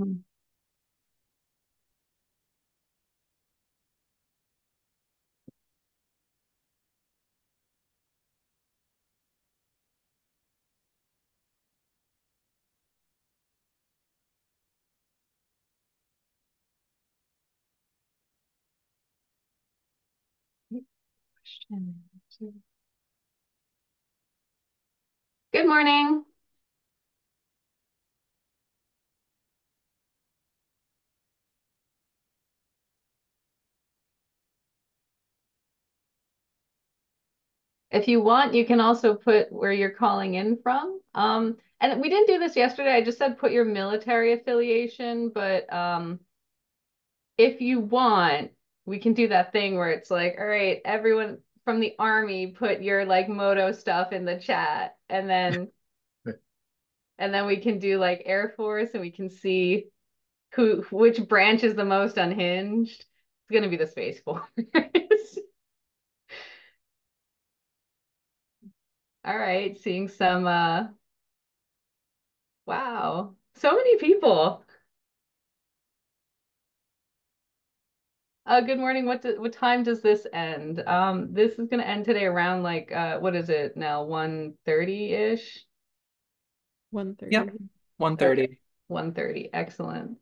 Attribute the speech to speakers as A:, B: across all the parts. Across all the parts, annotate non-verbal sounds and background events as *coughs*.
A: Um, Good morning. If you want, you can also put where you're calling in from. Um, and we didn't do this yesterday. I just said put your military affiliation, but um, if you want, we can do that thing where it's like, all right, everyone from the army, put your like moto stuff in the chat, and then *laughs* and then we can do like Air Force, and we can see who which branch is the most unhinged. It's gonna be the Space Force. *laughs* All right, seeing some uh wow. So many people. Uh good morning. What do, what time does this end? Um this is gonna end today around like uh what is it now? 1:30-ish?
B: 1:30. Yep. 1:30.
A: 1:30. Excellent.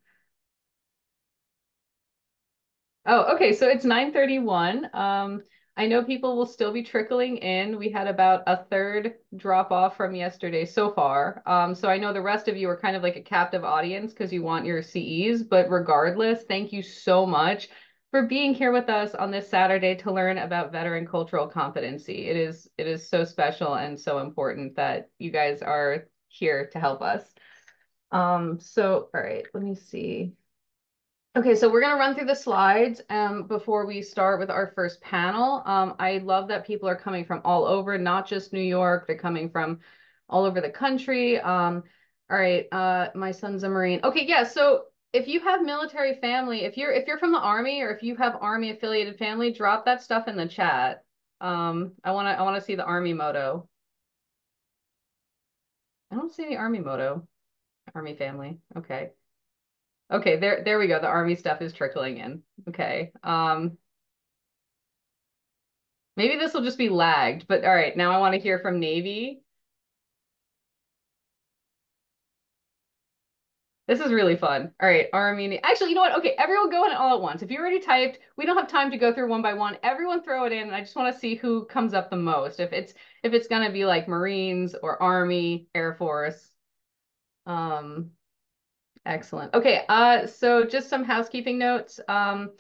A: Oh, okay. So it's 9:31. Um I know people will still be trickling in. We had about a third drop off from yesterday so far. Um, so I know the rest of you are kind of like a captive audience because you want your CEs, but regardless, thank you so much for being here with us on this Saturday to learn about veteran cultural competency. It is it is so special and so important that you guys are here to help us. Um, so all right, let me see. Okay, so we're going to run through the slides um, before we start with our first panel. Um, I love that people are coming from all over, not just New York. They're coming from all over the country. Um, all right, uh, my son's a Marine. Okay, yeah, so if you have military family, if you're if you're from the Army or if you have Army affiliated family, drop that stuff in the chat. Um, I want to I want to see the Army moto. I don't see the Army moto. Army family. Okay. Okay, there there we go. The army stuff is trickling in. Okay. Um maybe this will just be lagged, but all right, now I want to hear from Navy. This is really fun. All right, Army. Actually, you know what? Okay, everyone go in all at once. If you already typed, we don't have time to go through one by one. Everyone throw it in. I just want to see who comes up the most. If it's if it's gonna be like Marines or Army, Air Force. Um, Excellent. Okay, uh, so just some housekeeping notes. Um,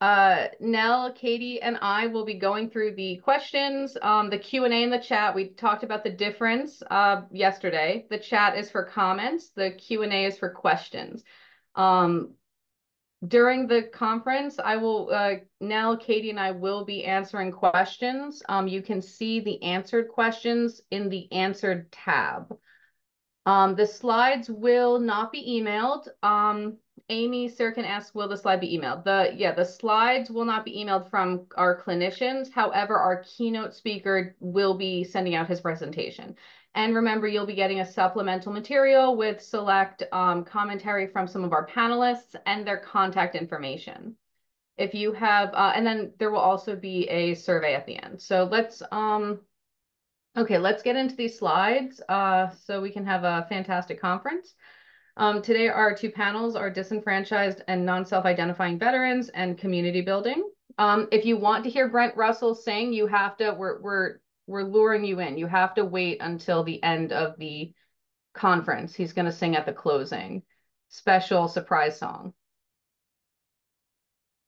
A: uh, Nell, Katie, and I will be going through the questions, um, the Q&A in the chat. We talked about the difference uh, yesterday. The chat is for comments. The Q&A is for questions. Um, during the conference, I will, uh, Nell, Katie, and I will be answering questions. Um, you can see the answered questions in the answered tab. Um, the slides will not be emailed. Um, Amy Sirkin asks, will the slide be emailed? The yeah, the slides will not be emailed from our clinicians. However, our keynote speaker will be sending out his presentation. And remember, you'll be getting a supplemental material with select um, commentary from some of our panelists and their contact information. If you have, uh, and then there will also be a survey at the end. So let's um, Okay, let's get into these slides uh, so we can have a fantastic conference. Um, today, our two panels are disenfranchised and non-self-identifying veterans and community building. Um, if you want to hear Brent Russell sing, you have to, we're, we're, we're luring you in. You have to wait until the end of the conference. He's going to sing at the closing. Special surprise song.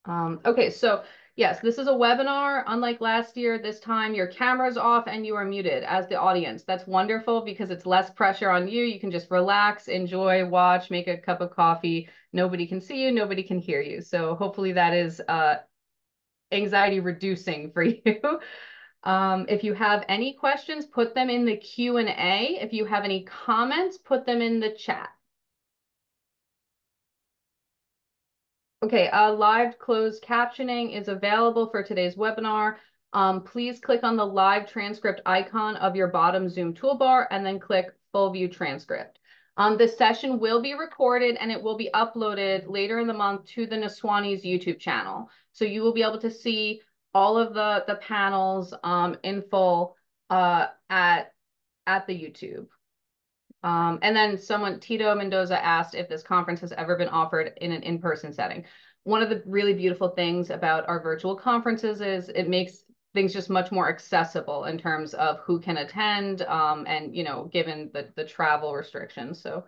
A: Um, okay, so Yes, this is a webinar. Unlike last year, this time your camera's off and you are muted as the audience. That's wonderful because it's less pressure on you. You can just relax, enjoy, watch, make a cup of coffee. Nobody can see you, nobody can hear you. So hopefully that is uh, anxiety reducing for *laughs* you. Um, if you have any questions, put them in the Q&A. If you have any comments, put them in the chat. Okay, uh, live closed captioning is available for today's webinar. Um, please click on the live transcript icon of your bottom Zoom toolbar and then click full view transcript. Um, this session will be recorded and it will be uploaded later in the month to the NASWNYS YouTube channel. So you will be able to see all of the, the panels um, in full uh, at, at the YouTube. Um, and then someone, Tito Mendoza asked if this conference has ever been offered in an in-person setting. One of the really beautiful things about our virtual conferences is it makes things just much more accessible in terms of who can attend um, and, you know, given the, the travel restrictions. So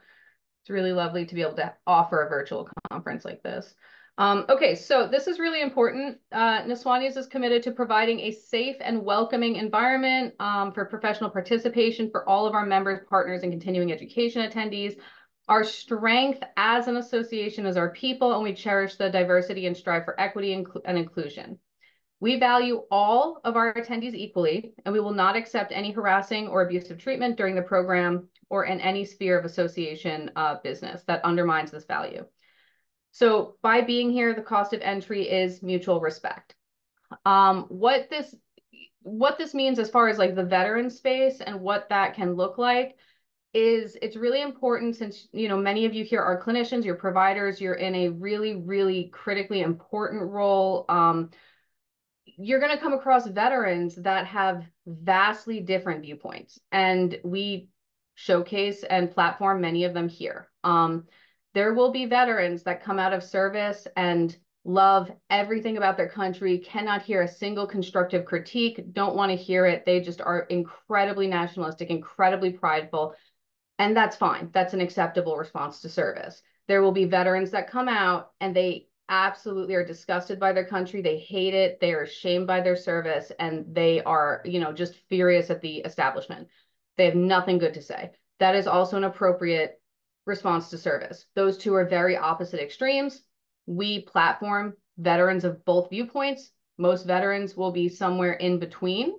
A: it's really lovely to be able to offer a virtual conference like this. Um, okay, so this is really important. Uh, NASWNYS is committed to providing a safe and welcoming environment um, for professional participation for all of our members, partners, and continuing education attendees. Our strength as an association is our people, and we cherish the diversity and strive for equity and, and inclusion. We value all of our attendees equally, and we will not accept any harassing or abusive treatment during the program or in any sphere of association uh, business that undermines this value. So by being here, the cost of entry is mutual respect. Um, what this what this means as far as like the veteran space and what that can look like is it's really important since you know many of you here are clinicians, you're providers, you're in a really really critically important role. Um, you're going to come across veterans that have vastly different viewpoints, and we showcase and platform many of them here. Um, there will be veterans that come out of service and love everything about their country, cannot hear a single constructive critique, don't want to hear it. They just are incredibly nationalistic, incredibly prideful. And that's fine. That's an acceptable response to service. There will be veterans that come out and they absolutely are disgusted by their country. They hate it. They are ashamed by their service and they are, you know, just furious at the establishment. They have nothing good to say. That is also an appropriate response to service. Those two are very opposite extremes. We platform veterans of both viewpoints. Most veterans will be somewhere in between.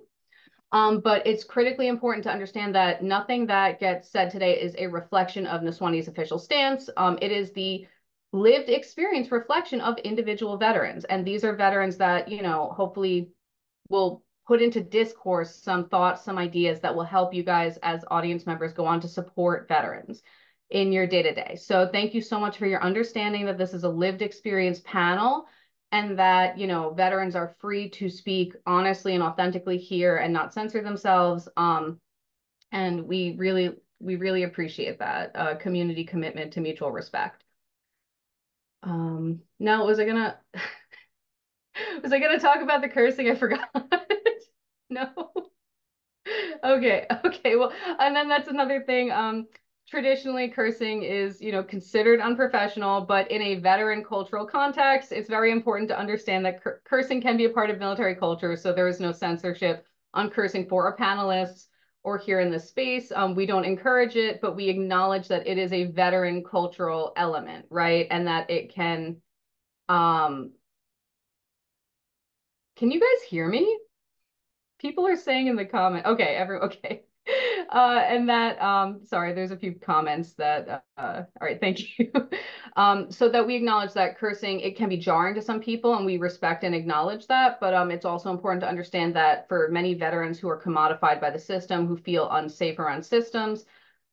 A: Um, but it's critically important to understand that nothing that gets said today is a reflection of NASWNYS official stance. Um, it is the lived experience reflection of individual veterans. And these are veterans that, you know, hopefully will put into discourse some thoughts, some ideas that will help you guys as audience members go on to support veterans in your day to day. So thank you so much for your understanding that this is a lived experience panel and that, you know, veterans are free to speak honestly and authentically here and not censor themselves. Um, and we really, we really appreciate that uh, community commitment to mutual respect. Um, now, was I gonna, *laughs* was I gonna talk about the cursing? I forgot. *laughs* no. Okay, okay, well, and then that's another thing. Um, traditionally cursing is you know considered unprofessional but in a veteran cultural context it's very important to understand that cur cursing can be a part of military culture so there is no censorship on cursing for our panelists or here in this space. Um, we don't encourage it but we acknowledge that it is a veteran cultural element right? And that it can um can you guys hear me? People are saying in the comment okay every okay uh, and that, um, sorry, there's a few comments that, uh, all right, thank you. *laughs* um, so that we acknowledge that cursing, it can be jarring to some people and we respect and acknowledge that, but um, it's also important to understand that for many veterans who are commodified by the system, who feel unsafe around systems,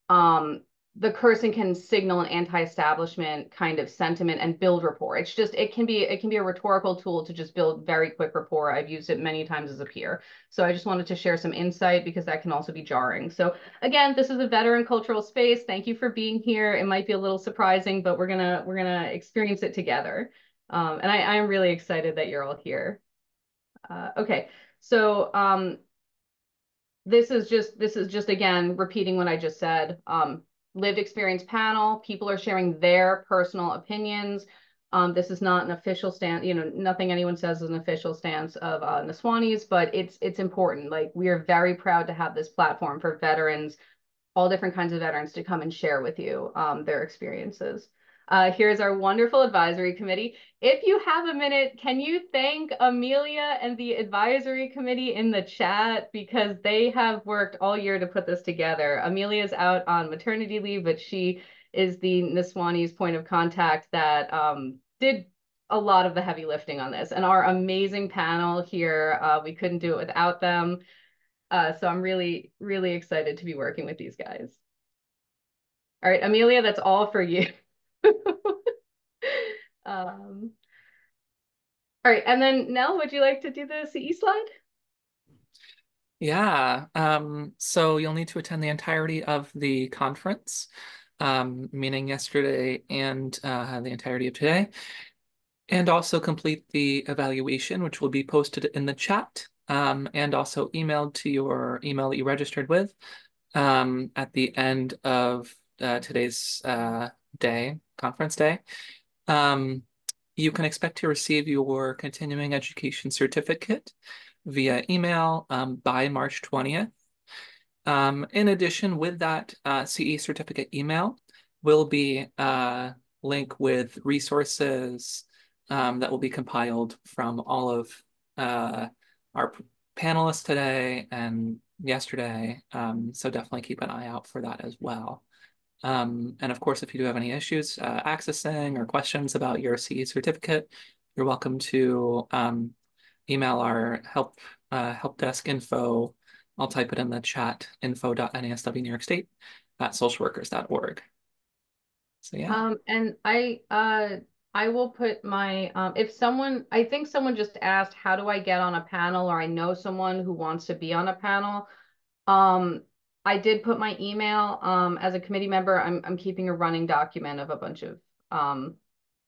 A: um, the cursing can signal an anti-establishment kind of sentiment and build rapport. It's just it can be it can be a rhetorical tool to just build very quick rapport. I've used it many times as a peer. So I just wanted to share some insight because that can also be jarring. So again, this is a veteran cultural space. Thank you for being here. It might be a little surprising, but we're gonna we're gonna experience it together. Um, and I, I am really excited that you're all here. Uh, okay, so um, this is just this is just again repeating what I just said. Um, lived experience panel. People are sharing their personal opinions. Um, this is not an official stance, you know, nothing anyone says is an official stance of uh, NASWNYS, but it's it's important. Like we are very proud to have this platform for veterans, all different kinds of veterans to come and share with you um, their experiences. Uh, here's our wonderful advisory committee. If you have a minute, can you thank Amelia and the advisory committee in the chat because they have worked all year to put this together. Amelia's out on maternity leave, but she is the NASWNYS point of contact that um, did a lot of the heavy lifting on this. And our amazing panel here, uh, we couldn't do it without them. Uh, so I'm really, really excited to be working with these guys. All right, Amelia, that's all for you. *laughs* *laughs* um, all right, and then Nell, would you like to do the CE slide?
B: Yeah, um, so you'll need to attend the entirety of the conference, um, meaning yesterday and uh, the entirety of today, and also complete the evaluation, which will be posted in the chat um, and also emailed to your email that you registered with um, at the end of uh, today's uh, day, conference day. Um, you can expect to receive your continuing education certificate via email um, by March 20th. Um, in addition, with that uh, CE certificate email will be a link with resources um, that will be compiled from all of uh, our panelists today and yesterday. Um, so definitely keep an eye out for that as well. Um, and of course, if you do have any issues uh, accessing or questions about your CE certificate, you're welcome to um, email our help uh, help desk info. I'll type it in the chat, info.nasw New York State at socialworkers.org.
A: So yeah. Um, and I uh, I will put my um, if someone I think someone just asked how do I get on a panel or I know someone who wants to be on a panel. Um, I did put my email um, as a committee member. I'm I'm keeping a running document of a bunch of um,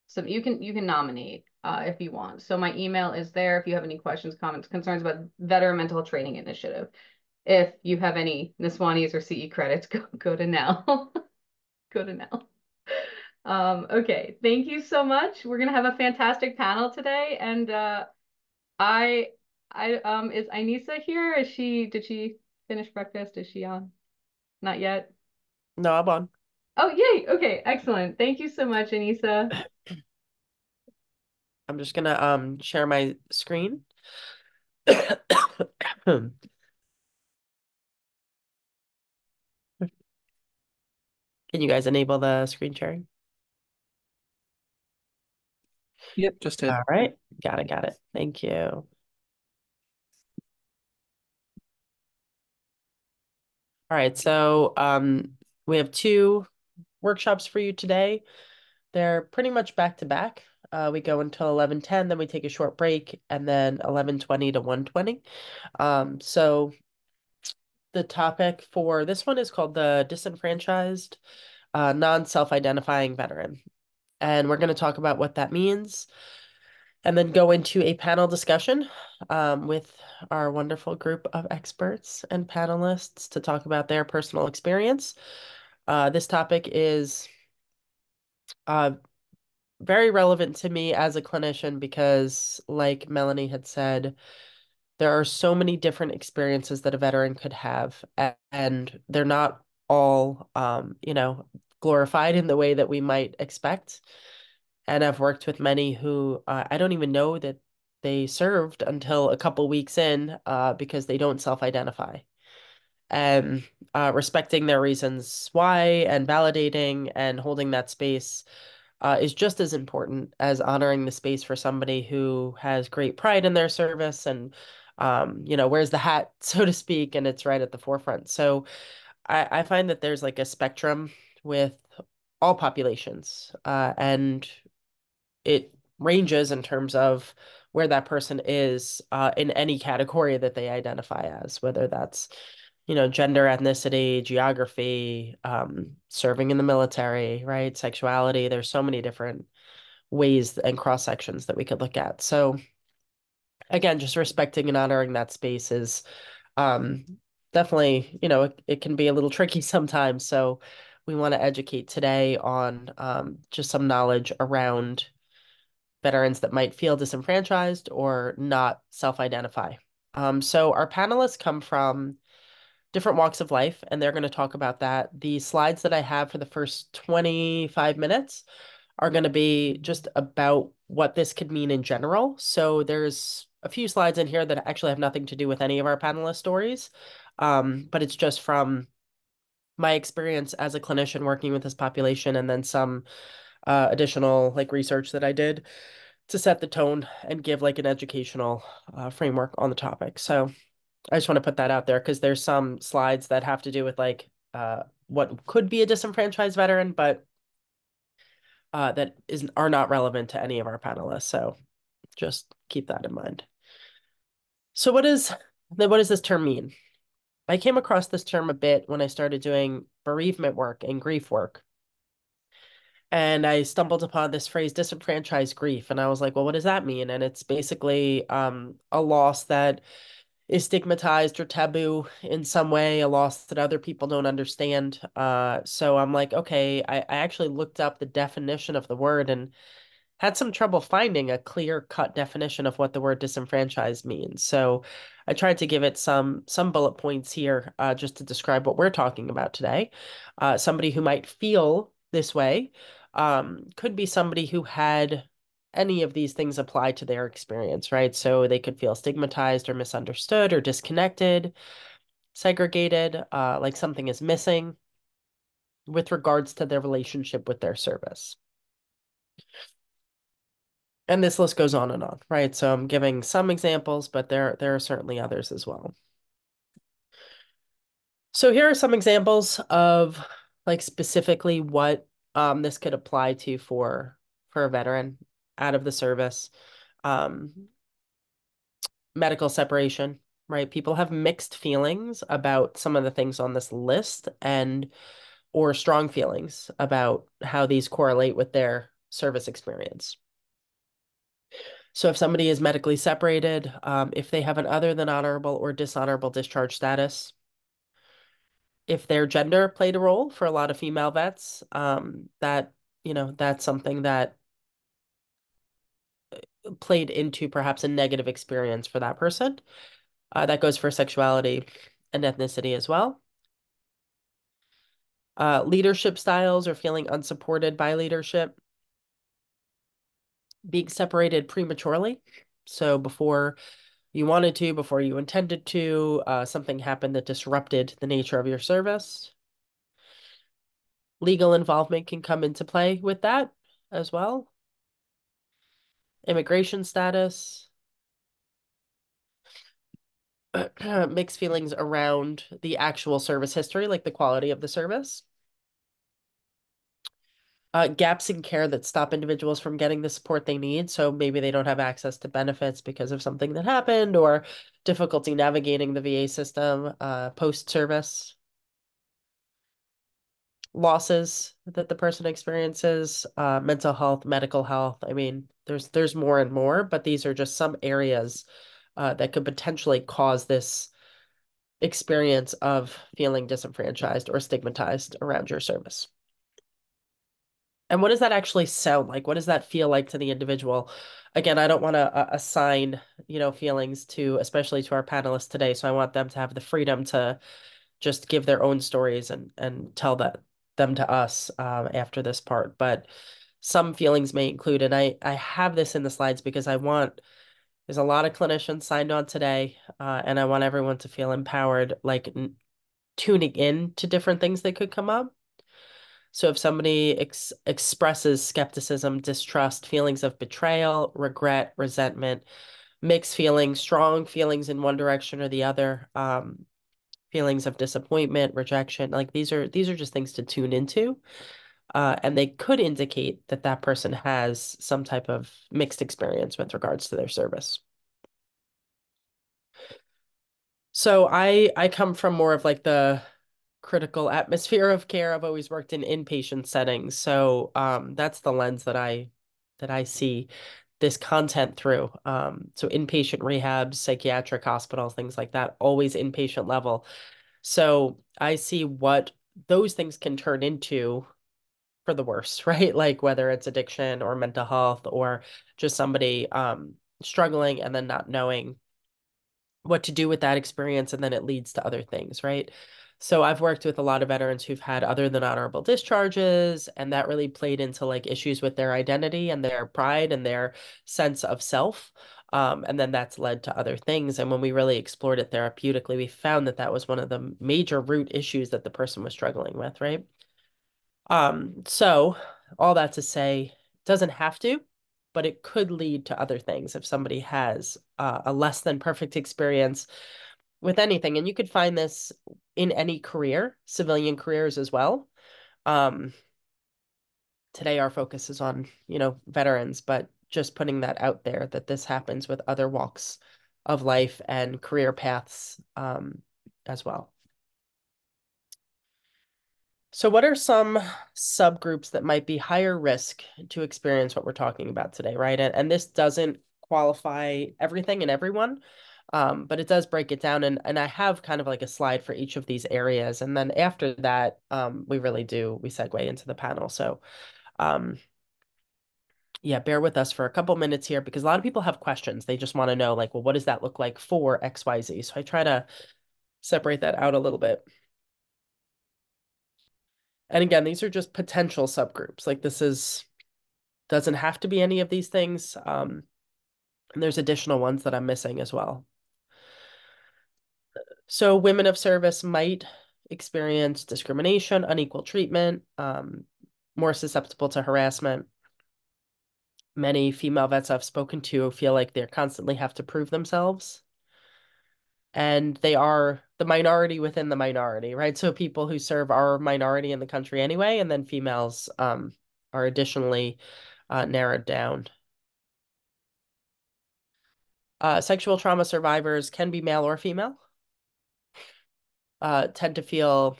A: some you can you can nominate uh, if you want. So my email is there if you have any questions, comments, concerns about veteran mental training initiative. If you have any NASWNYS or CE credits, *laughs* go go to Nell. *laughs* go to Nell. Um, okay, thank you so much. We're gonna have a fantastic panel today, and uh, I I um is Aynisa here? Is she did she finish breakfast? Is she on? Not yet?
C: No, I'm on.
A: Oh, yay. Okay, excellent. Thank you so much, Aynisa. *coughs*
C: I'm just gonna um share my screen. *coughs* Can you guys enable the screen sharing?
B: Yep, just
C: All right. Got it, got it. Thank you. All right, so um, we have two workshops for you today. They're pretty much back to back. Uh, we go until 11:10, then we take a short break, and then 11:20 to 1:20. Um, so the topic for this one is called the disenfranchised uh, non-self-identifying veteran. And we're going to talk about what that means, and then go into a panel discussion um, with our wonderful group of experts and panelists to talk about their personal experience. Uh, this topic is uh, very relevant to me as a clinician because, like Melanie had said, there are so many different experiences that a veteran could have, and they're not all, um, you know, glorified in the way that we might expect and I've worked with many who uh, I don't even know that they served until a couple weeks in uh, because they don't self-identify. And uh, respecting their reasons why and validating and holding that space uh, is just as important as honoring the space for somebody who has great pride in their service and um, you know wears the hat *laughs* so to speak and it's right at the forefront. So I, I find that there's like a spectrum with all populations uh, and it ranges in terms of where that person is uh, in any category that they identify as, whether that's you know gender, ethnicity, geography, um, serving in the military, right, sexuality. There's so many different ways and cross sections that we could look at. So again, just respecting and honoring that space is um, definitely you know it, it can be a little *laughs* tricky sometimes. So we want to educate today on um, just some knowledge around veterans that might feel disenfranchised or not self-identify. Um, so our panelists come from different walks of life, and they're going to talk about that. The slides that I have for the first 25 minutes are going to be just about what this could mean in general. So there's a few slides in here that actually have nothing to do with any of our panelist stories, um, but it's just from my experience as a clinician working with this population and then some uh, additional like research that I did to set the tone and give like an educational uh, framework on the topic. So I just want to put that out there because there's some slides that have to do with like uh, what could be a disenfranchised veteran, but uh, that is are not relevant to any of our panelists. So just keep that in mind. So what is what does this term mean? I came across this term a bit when I started doing bereavement work and grief work. And I stumbled upon this phrase disenfranchised grief. And I was like, well, what does that mean? And it's basically um, a loss that is stigmatized or taboo in some way, a loss that other people don't understand. Uh, so I'm like, okay, I, I actually looked up the definition of the word and had some trouble finding a clear cut definition of what the word disenfranchised means. So I tried to give it some some bullet points here uh, just to describe what we're talking about today. Uh, somebody who might feel this way um, could be somebody who had any of these things apply to their experience, right? So they could feel stigmatized or misunderstood or disconnected, segregated, uh, like something is missing with regards to their relationship with their service and this list goes on and on, right? So I'm giving some examples, but there there are certainly others as well. So here are some examples of like specifically what um, this could apply to for for a veteran out of the service. Um, medical separation, right? People have mixed feelings about some of the things on this list and or strong feelings about how these correlate with their service experience. So if somebody is medically separated, um, if they have an other than honorable or dishonorable discharge status, if their gender played a role for a lot of female vets, um, that, you know, that's something that uh, played into perhaps a negative experience for that person. Uh, that goes for sexuality and ethnicity as well. Uh, leadership styles or feeling unsupported by leadership being separated prematurely. So before you wanted to, before you intended to, uh, something happened that disrupted the nature of your service. Legal involvement can come into play with that as well. Immigration status. *clears throat* Mixed feelings around the actual service history, like the quality of the service uh, gaps in care that stop individuals from getting the support they need. So maybe they don't have access to benefits because of something that happened or difficulty navigating the VA system uh, post service. Losses that the person experiences, uh, mental health, medical health. I mean, there's there's more and more, but these are just some areas uh, that could potentially cause this experience of feeling disenfranchised or stigmatized around your service. And what does that actually sound like? What does that feel like to the individual? Again, I don't want to uh, assign, you know, feelings to, especially to our panelists today. So I want them to have the freedom to just give their own stories and and tell that them to us um, after this part. But some feelings may include, and I I have this in the slides because I want. There's a lot of clinicians signed on today, uh, and I want everyone to feel empowered, like tuning in to different things that could come up so if somebody ex expresses skepticism, distrust, feelings of betrayal, regret, resentment, mixed feelings, strong feelings in one direction or the other, um, feelings of disappointment, rejection, like these are these are just things to tune into. Uh, and they could indicate that that person has some type of mixed experience with regards to their service. So I I come from more of like the critical atmosphere of care. I've always worked in inpatient settings, so um, that's the lens that I that I see this content through. Um, so inpatient rehabs, psychiatric hospitals, things like that, always inpatient level. So I see what those things can turn into for the worse, *laughs* right? Like whether it's addiction or mental health or just somebody um, struggling and then not knowing what to do with that experience and then it leads to other things, right? So I've worked with a lot of veterans who've had other than honorable discharges, and that really played into like issues with their identity and their pride and their sense of self. Um, and then that's led to other things. And when we really explored it therapeutically, we found that that was one of the major root issues that the person was struggling with, right? Um, so all that to say, doesn't have to, but it could lead to other things if somebody has uh, a less than perfect experience with anything, and you could find this in any career, civilian careers as well. Um, today our focus is on, you know, veterans, but just putting that out there that this happens with other walks of life and career paths um, as well. So, what are some subgroups that might be higher risk to experience what we're talking about today, right? And, and this doesn't qualify everything and everyone, um, but it does break it down. And, and I have kind of like a slide for each of these areas. And then after that, um, we really do, we segue into the panel. So, um, yeah, bear with us for a couple minutes here because a lot of people have questions. They just want to know, like, well, what does that look like for XYZ? So I try to separate that out a little bit. And again, these are just potential subgroups. Like this is doesn't have to be any of these things. Um, and there's additional ones that I'm missing as well. So women of service might experience discrimination, unequal treatment, um, more susceptible to harassment. Many female vets I've spoken to feel like they constantly have to prove themselves and they are the minority within the minority, right? So people who serve are minority in the country anyway, and then females um, are additionally uh, narrowed down. Uh, sexual trauma survivors can be male or female. Uh, tend to feel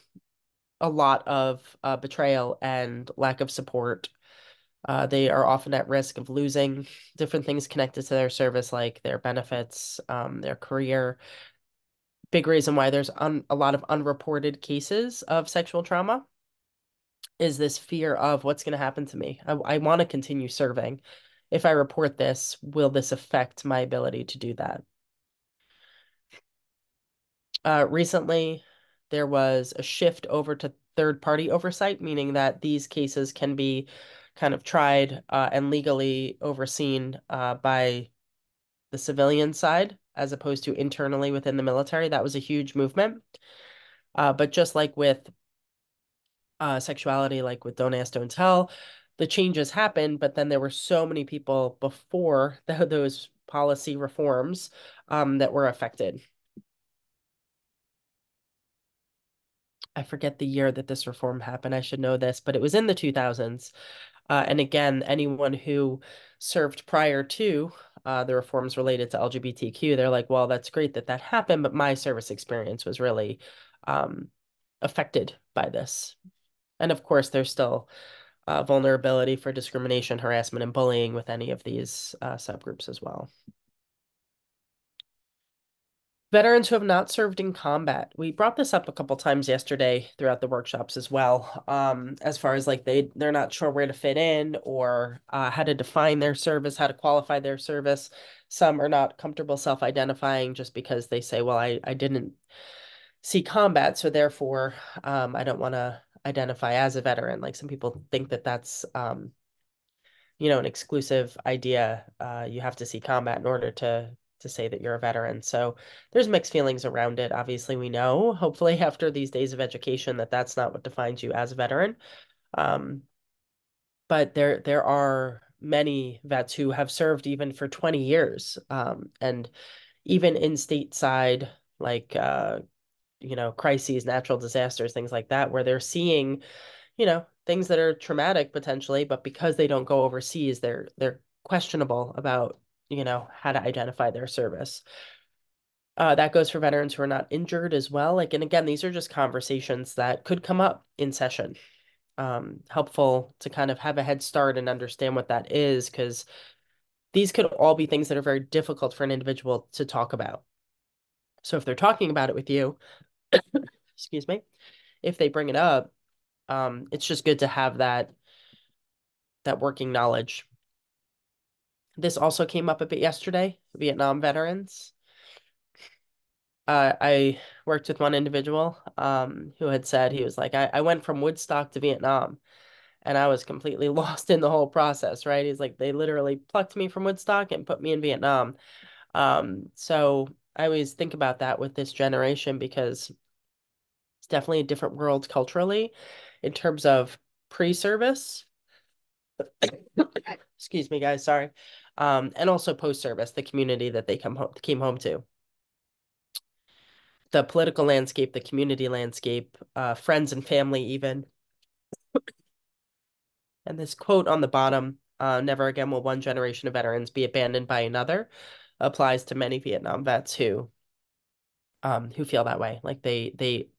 C: a lot of uh, betrayal and lack of support. Uh, they are often at risk of losing different things connected to their service, like their benefits, um, their career, big reason why there's un- a lot of unreported cases of sexual trauma is this fear of what's going to happen to me. I, I want to continue serving. If I report this, will this affect my ability to do that? Uh, recently, there was a shift over to third party oversight, meaning that these cases can be kind of tried uh, and legally overseen uh, by the civilian side as opposed to internally within the military. That was a huge movement. Uh, but just like with uh, sexuality, like with Don't Ask, Don't Tell, the changes happened, but then there were so many people before *laughs* the, those policy reforms um, that were affected. I forget the year that this reform happened. I should know this, but it was in the 2000s. Uh, and again, anyone who served prior to uh, the reforms related to LGBTQ, they're like, well, that's great that that happened, but my service experience was really um, affected by this. And of course, there's still uh, vulnerability for discrimination, harassment, and bullying with any of these uh, subgroups as well. Veterans who have not served in combat. We brought this up a couple times yesterday throughout the workshops as well. Um, as far as like they they're not sure where to fit in or uh, how to define their service, how to qualify their service. Some are not comfortable self-identifying just because they say, "Well, I I didn't see combat, so therefore um, I don't want to identify as a veteran." Like some people think that that's um, you know an exclusive idea. Uh, you have to see combat in order to to say that you're a veteran. So there's mixed feelings around it. Obviously, we know, *laughs* hopefully, after these days of education, that that's not what defines you as a veteran. Um, but there there are many vets who have served even for 20 years, um, and even in stateside, like uh, you know, crises, natural disasters, things like that, where they're seeing, you know, things that are traumatic potentially, but because they don't go overseas, they're they're questionable about you know, how to identify their service. Uh, that goes for veterans who are not injured as well. Like, and again, these are just conversations that could come up in session. Um, helpful to kind of have a head start and understand what that is, because these could all be things that are very difficult for an individual to talk about. So if they're talking about it with you, *coughs* excuse me, if they bring it up, um, it's just good to have that that working knowledge this also came up a bit yesterday, Vietnam veterans. Uh, I worked with one individual um, who had said he was like, I, I went from Woodstock to Vietnam and I was completely *laughs* lost in the whole process, right? He's like, they literally plucked me from Woodstock and put me in Vietnam. Um, so I always think about that with this generation because it's definitely a different world culturally in terms of pre-service. *coughs* Excuse me, guys, sorry um, and also post service, the community that they come home came home to. the political landscape, the community landscape, uh, friends and family, even. and this quote on the bottom uh, never again will one generation of veterans be abandoned by another applies to many Vietnam vets who um, who feel that way. Like they they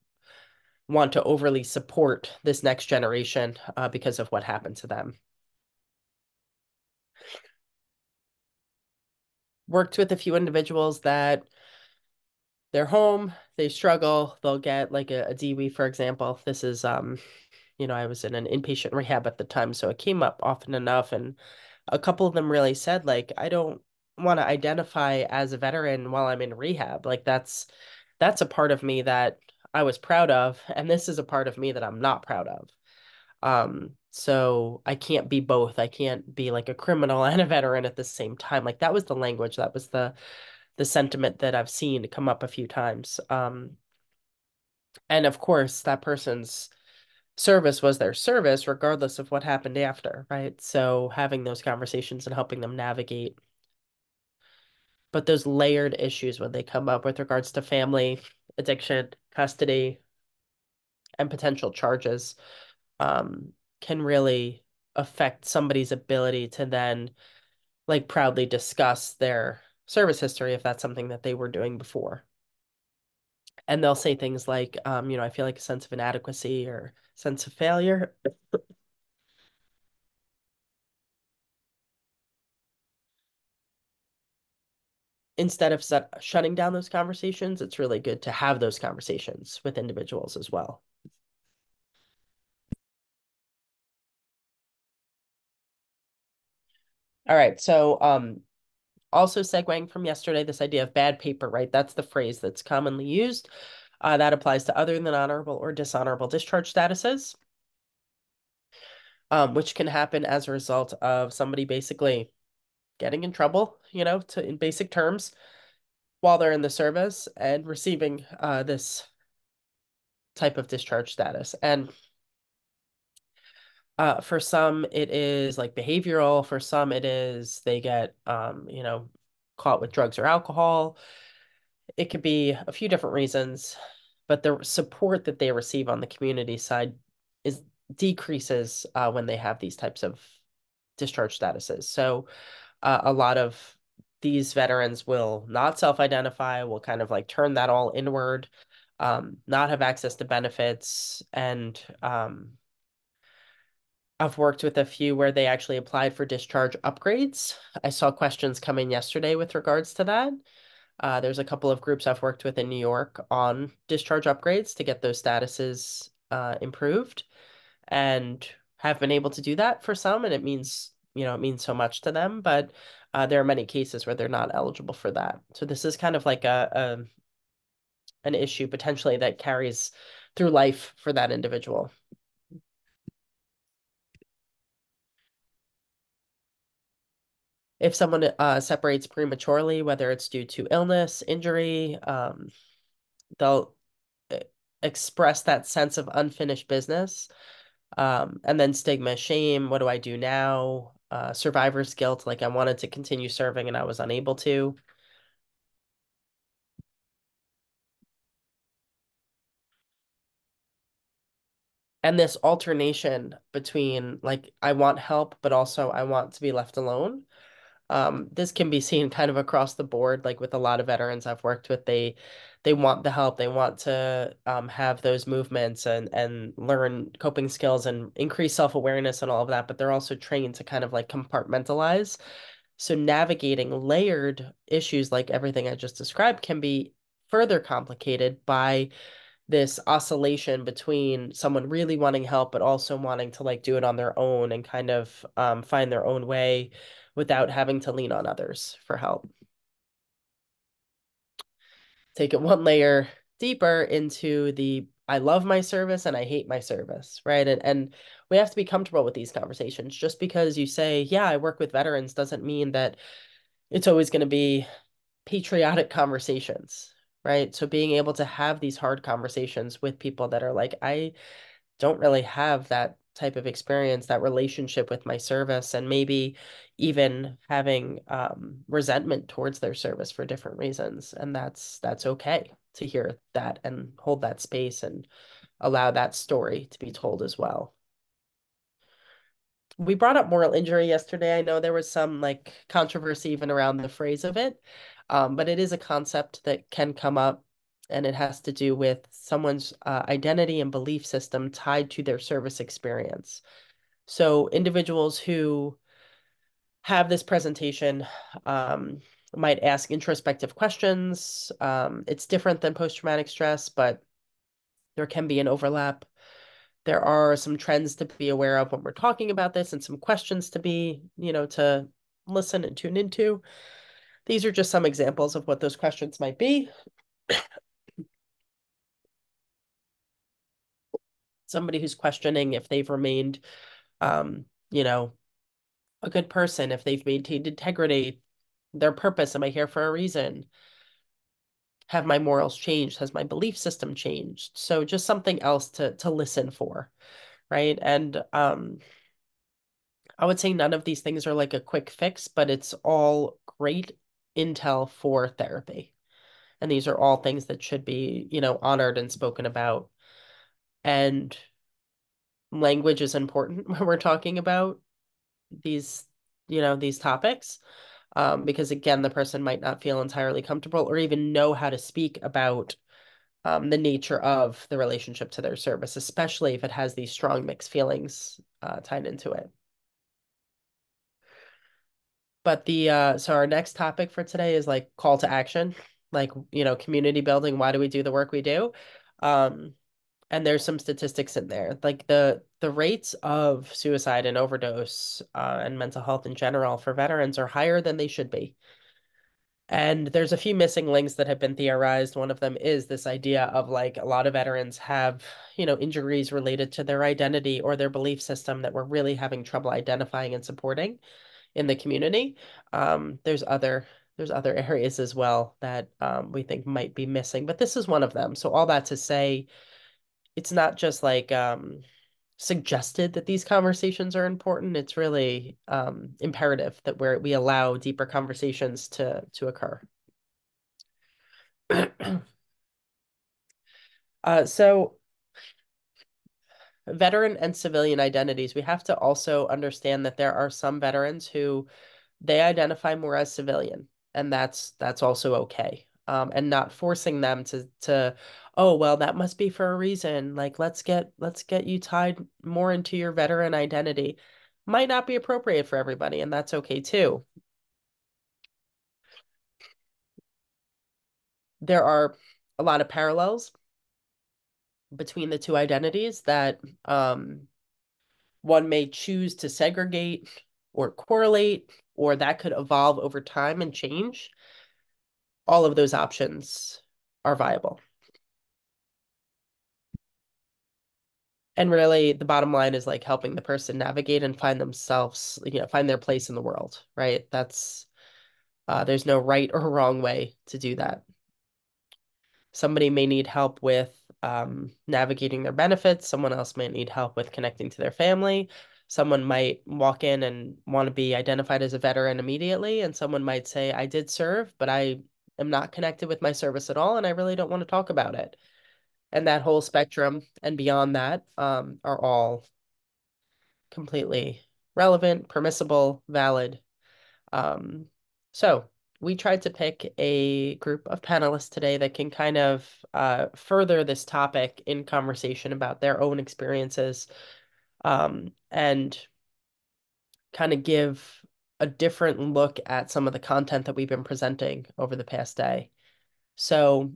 C: want to overly support this next generation uh, because of what happened to them. Worked with a few individuals that they're home, they struggle, they'll get like a, a for example. This is, um, you know, I was in an inpatient rehab at the time, so it came up often enough. And a couple of them really said, like, I don't want to identify as a veteran while I'm in rehab. Like that's that's a part of me that I was proud of, and this is a part of me that I'm not proud of. Um, so I can't be both. I can't be like a criminal *laughs* and a veteran at the same time. Like that was the language, that was the the sentiment that I've seen come up a few times. Um, and of course, that person's service was their service, regardless of what happened after, right? So having those conversations and helping them navigate. But those layered issues when they come up with regards to family, addiction, custody, and potential charges um, can really affect somebody's ability to then like proudly discuss their service history if that's something that they were doing before. And they'll say things like, um, you know, I feel like a sense of inadequacy or sense of failure. Instead of set, shutting down those conversations, it's really good to have those conversations with individuals as well. All right, so um, also segueing from yesterday, this idea of bad paper, right? That's the phrase that's commonly used. Uh, that applies to other than honorable or dishonorable discharge statuses, um, which can happen as a result of somebody basically getting in trouble, you know, to in basic terms, while they're in the service and receiving uh, this type of discharge status. And uh, for some, it is like behavioral. For some, it is they get, um, you know, caught with drugs or alcohol. It could be a few different reasons, but the support that they receive on the community side is decreases uh, when they have these types of discharge statuses. So uh, a lot of these veterans will not self-identify, will kind of like turn that all inward, um, not have access to benefits, and um, I've worked with a few where they actually applied for discharge upgrades. I saw questions come in yesterday with regards to that. Uh, there's a couple of groups I've worked with in New York on discharge upgrades to get those statuses uh, improved and have been able to do that for some. And it means, you know, it means so much to them. But uh, there are many cases where they're not eligible for that. So this is kind of like a, a an issue potentially that carries through life for that individual. If someone uh, separates prematurely, whether it's due to illness, injury, um, they'll eh, express that sense of unfinished business. Um, and then stigma, shame, what do I do now? Uh, survivor's guilt, like I wanted to continue serving and I was unable to. And this alternation between like I want help, but also I want to be left alone um, this can be seen kind of across the board, like with a lot of veterans I've worked with, they they want the help, they want to um, have those movements and and learn coping skills and increase self-awareness and all of that, but they're also trained to kind of like compartmentalize. So navigating layered issues like everything I just described can be further complicated by this oscillation between someone really wanting help but also wanting to like do it on their own and kind of um, find their own way without having to lean on others for help. Take it one layer deeper into the I love my service and I hate my service, right? And and we have to be comfortable with these conversations. Just because you say, yeah, I work with veterans doesn't mean that it's always going to be patriotic conversations, right? So being able to have these hard conversations with people that are like, I don't really have that type of experience, that relationship with my service, and maybe even having um, resentment towards their service for different reasons. And that's that's okay to hear that and hold that space and allow that story to be told as well. We brought up moral injury yesterday. I know there was some like controversy even around the phrase of it, um, but it is a concept that can come up and it has to do with someone's uh, identity and belief system tied to their service experience. So individuals who have this presentation um, might ask introspective questions. Um, it's different than post-traumatic stress, but there can be an overlap. There are some trends to be aware of when we're talking about this and some questions to be, you know, to listen and tune into. These are just some examples of what those questions might be. Somebody who's questioning if they've remained, um, you know, a good person, if they've maintained integrity, their purpose, am I here for a reason? Have my morals changed? Has my belief system changed? So just something else to to listen for, right? And um I would say none of these things are like a quick fix, but it's all great intel for therapy. And these are all things that should be, you know, honored and spoken about. And language is important *laughs* when we're talking about these, you know, these topics. Um, because again, the person might not feel entirely comfortable or even know how to speak about um, the nature of the relationship to their service, especially if it has these strong mixed feelings uh, tied into it. But the uh, so our next topic for today is like call to action, like you know, community building. Why do we do the work we do? Um, and there's some statistics in there like the the rates of suicide and overdose uh, and mental health in general for veterans are higher than they should be. And there's a few missing links that have been theorized. One of them is this idea of like a lot of veterans have you know injuries related to their identity or their belief system that we're really having trouble identifying and supporting in the community. Um, there's other there's other *laughs* areas as well that um, we think might be missing but this is one of them. So all that to say it's not just like um, suggested that these conversations are important. It's really um, imperative that we we allow deeper conversations to to occur. *clears throat* uh, so veteran and civilian identities, we have to also understand that there are some veterans who they identify more as civilian, and that's that's also okay. Um, and not forcing them to to oh well that must be for a reason like let's get let's get you tied more into your veteran identity. Might not be appropriate for everybody and that's okay too. There are a lot of parallels between the two identities that um, one may choose to segregate or correlate or that could evolve over time and change. All of those options are viable and really the bottom line is like helping the person navigate and find themselves you know find their place in the world right? That's uh, there's no right or wrong way to do that. Somebody may need help with um, navigating their benefits. Someone else may need help with connecting to their family. Someone might walk in and want to be identified as a veteran immediately and someone might say i did serve but i am not connected with my service at all and i really don't want to talk about it and that whole spectrum and beyond that um, are all completely relevant, permissible, valid. Um, so we tried to pick a group of panelists today that can kind of uh, further this topic in conversation about their own experiences um, and kind of give a different look at some of the content that we've been presenting over the past day. So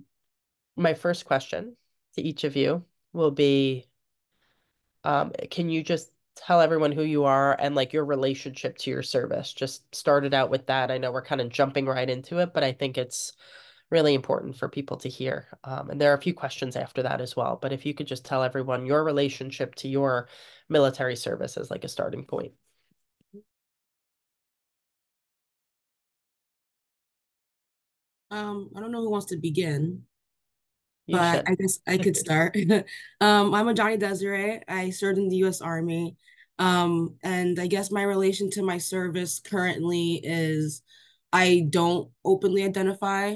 C: my first question to each of you will be um, can you just tell everyone who you are and like your relationship to your service? Just started out with that. I know we're kind of jumping right into it, but I think it's really important for people to hear. Um, and there are a few questions after that as well. But if you could just tell everyone your relationship to your military service as like a starting point.
D: Um, I don't know who wants to begin but I guess I could *laughs* start. *laughs* um, I'm Adjahni Dèsirè. I served in the U.S. Army, um, and I guess my relation to my service currently is I don't openly identify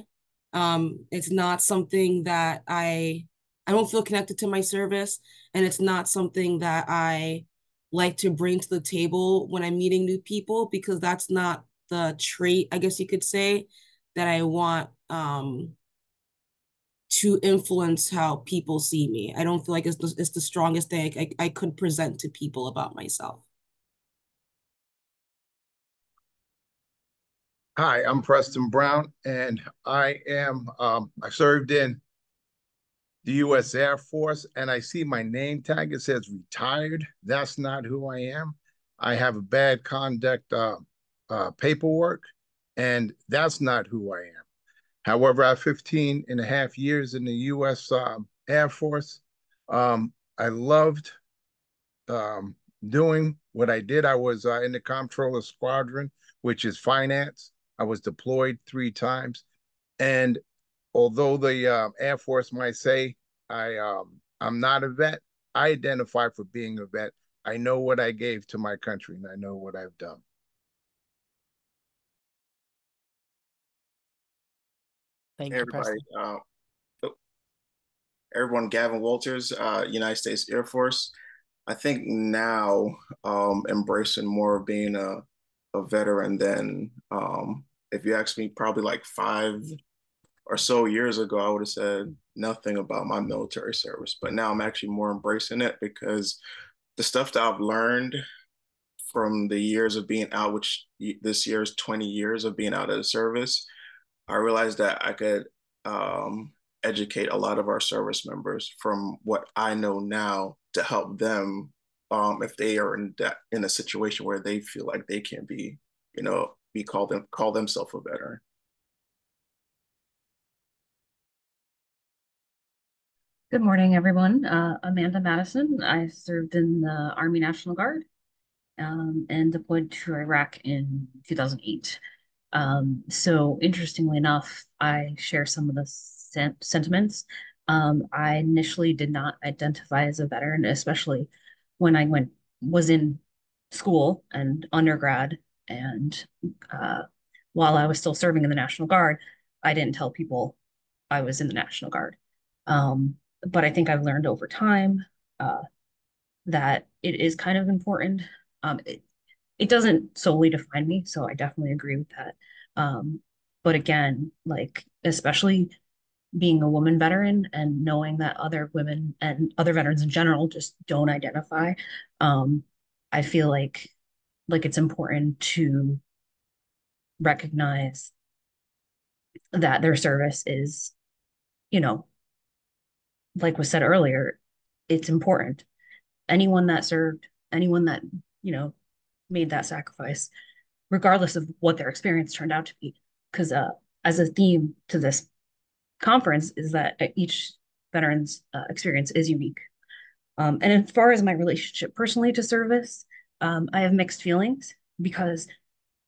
D: Um, it's not something that I I don't feel connected to my service, and it's not something that I like to bring to the table when I'm meeting new people because that's not the trait, I guess you could say, that I want um, to influence how people see me. I don't feel like it's the, it's the strongest thing I, I, I could present to people about myself.
E: Hi, I'm Preston Brown, and I am um, I served in the U.S. Air Force, and I see my name tag. It says retired. That's not who I am. I have a bad conduct uh, uh, paperwork, and that's not who I am. However, I have 15 and a half years in the U.S. Um, Air Force. Um, I loved um, doing what I did. I was uh, in the Comptroller Squadron, which is finance. I was deployed three times. And although the uh, Air Force might say I um, I'm not a vet, I identify for being a vet. I know what I gave to my country and I know what I've done.
C: Thank
F: hey
C: you,
F: everybody. Uh, oh, everyone, Gavin Walters, uh, United States Air Force. I think now um, embracing more of being a a veteran than um, if you asked me probably like five or so years ago, I would have said nothing about my military service. But now I'm actually more embracing it because the stuff that I've learned from the years of being out, which this year is 20 years of being out of the service, I realized that I could um, educate a lot of our service members from what I know now to help them um, if they are in that in a situation where they feel like they can be, you know, be called them call themselves a veteran.
G: Good morning, everyone. Uh, Amanda Matteson. I served in the Army National Guard um, and deployed to Iraq in 2008. Um, so, interestingly enough, I share some of the sen sentiments. Um, I initially did not identify as a veteran, especially when I went was in school and undergrad and uh, while I was still serving in the National Guard, I didn't tell people I was in the National Guard. Um, but I think I've learned over time uh, that it is kind of important. Um, it, it doesn't solely define me, so I definitely agree with that. Um, but again, like especially being a woman veteran and knowing that other women and other veterans in general just don't identify um, i feel like like it's important to recognize that their service is you know like was said earlier it's important anyone that served anyone that you know made that sacrifice regardless of what their experience turned out to be because uh as a theme to this conference is that each veteran's uh, experience is unique. Um, and as far as my relationship personally to service, um, I have mixed feelings because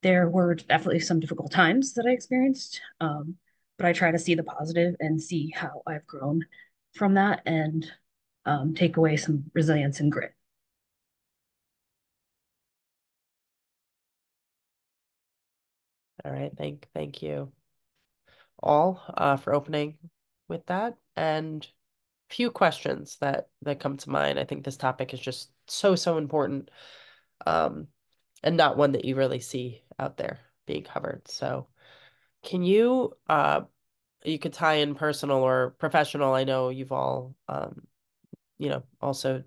G: there were definitely some difficult times that I experienced. Um, but I try to see the positive and see how I've grown from that and um, take away some resilience and grit.
C: All right, thank thank you all uh, for opening with that and few questions that that come to mind. I think this topic is just so so important, um, and not one that you really see out there being covered. So, can you uh, you could tie in personal or professional? I know you've all um, you know also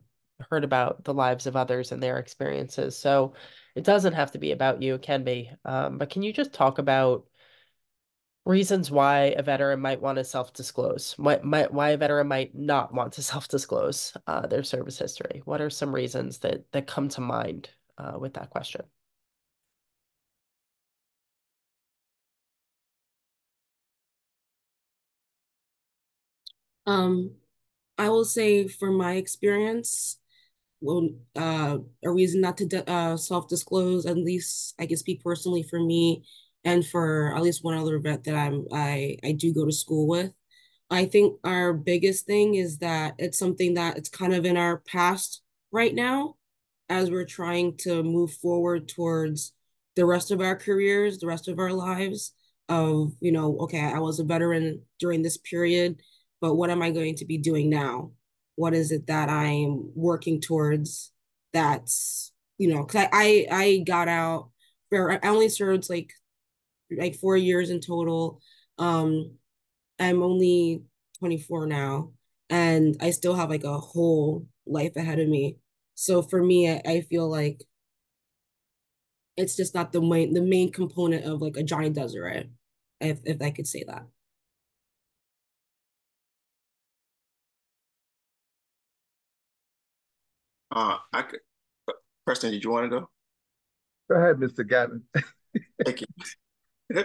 C: heard about the lives of others and their experiences. So it doesn't have to be about you; it can be. Um, but can you just talk about reasons why a veteran might want to self-disclose, why, why a veteran might not want to *laughs* self-disclose uh, their service history. What are some reasons that that come to mind uh, with that question?
D: Um, I will say from my experience, well, uh, a reason not to uh, self-disclose, at least I can speak personally for me, and for at least one other vet that I'm I I do go to school with. I think our biggest thing is that it's something that it's kind of in our past right now as we're trying to move forward towards the rest of our careers, the rest of our lives. of, you know, okay, I was a veteran during this period, but what am I going to be doing now? What is it that I'm working towards that's, you know, because I, I I got out for I only served like like four years in total. Um I'm only 24 now and I still have like a whole life ahead of me. So for me, I, I feel like it's just not the main the main component of like Adjahni Dèsirè, if if I could say that.
F: Uh, I could, Preston, did you want to go?
E: Go ahead, Mr. Gavin. *laughs*
F: Thank you. *laughs*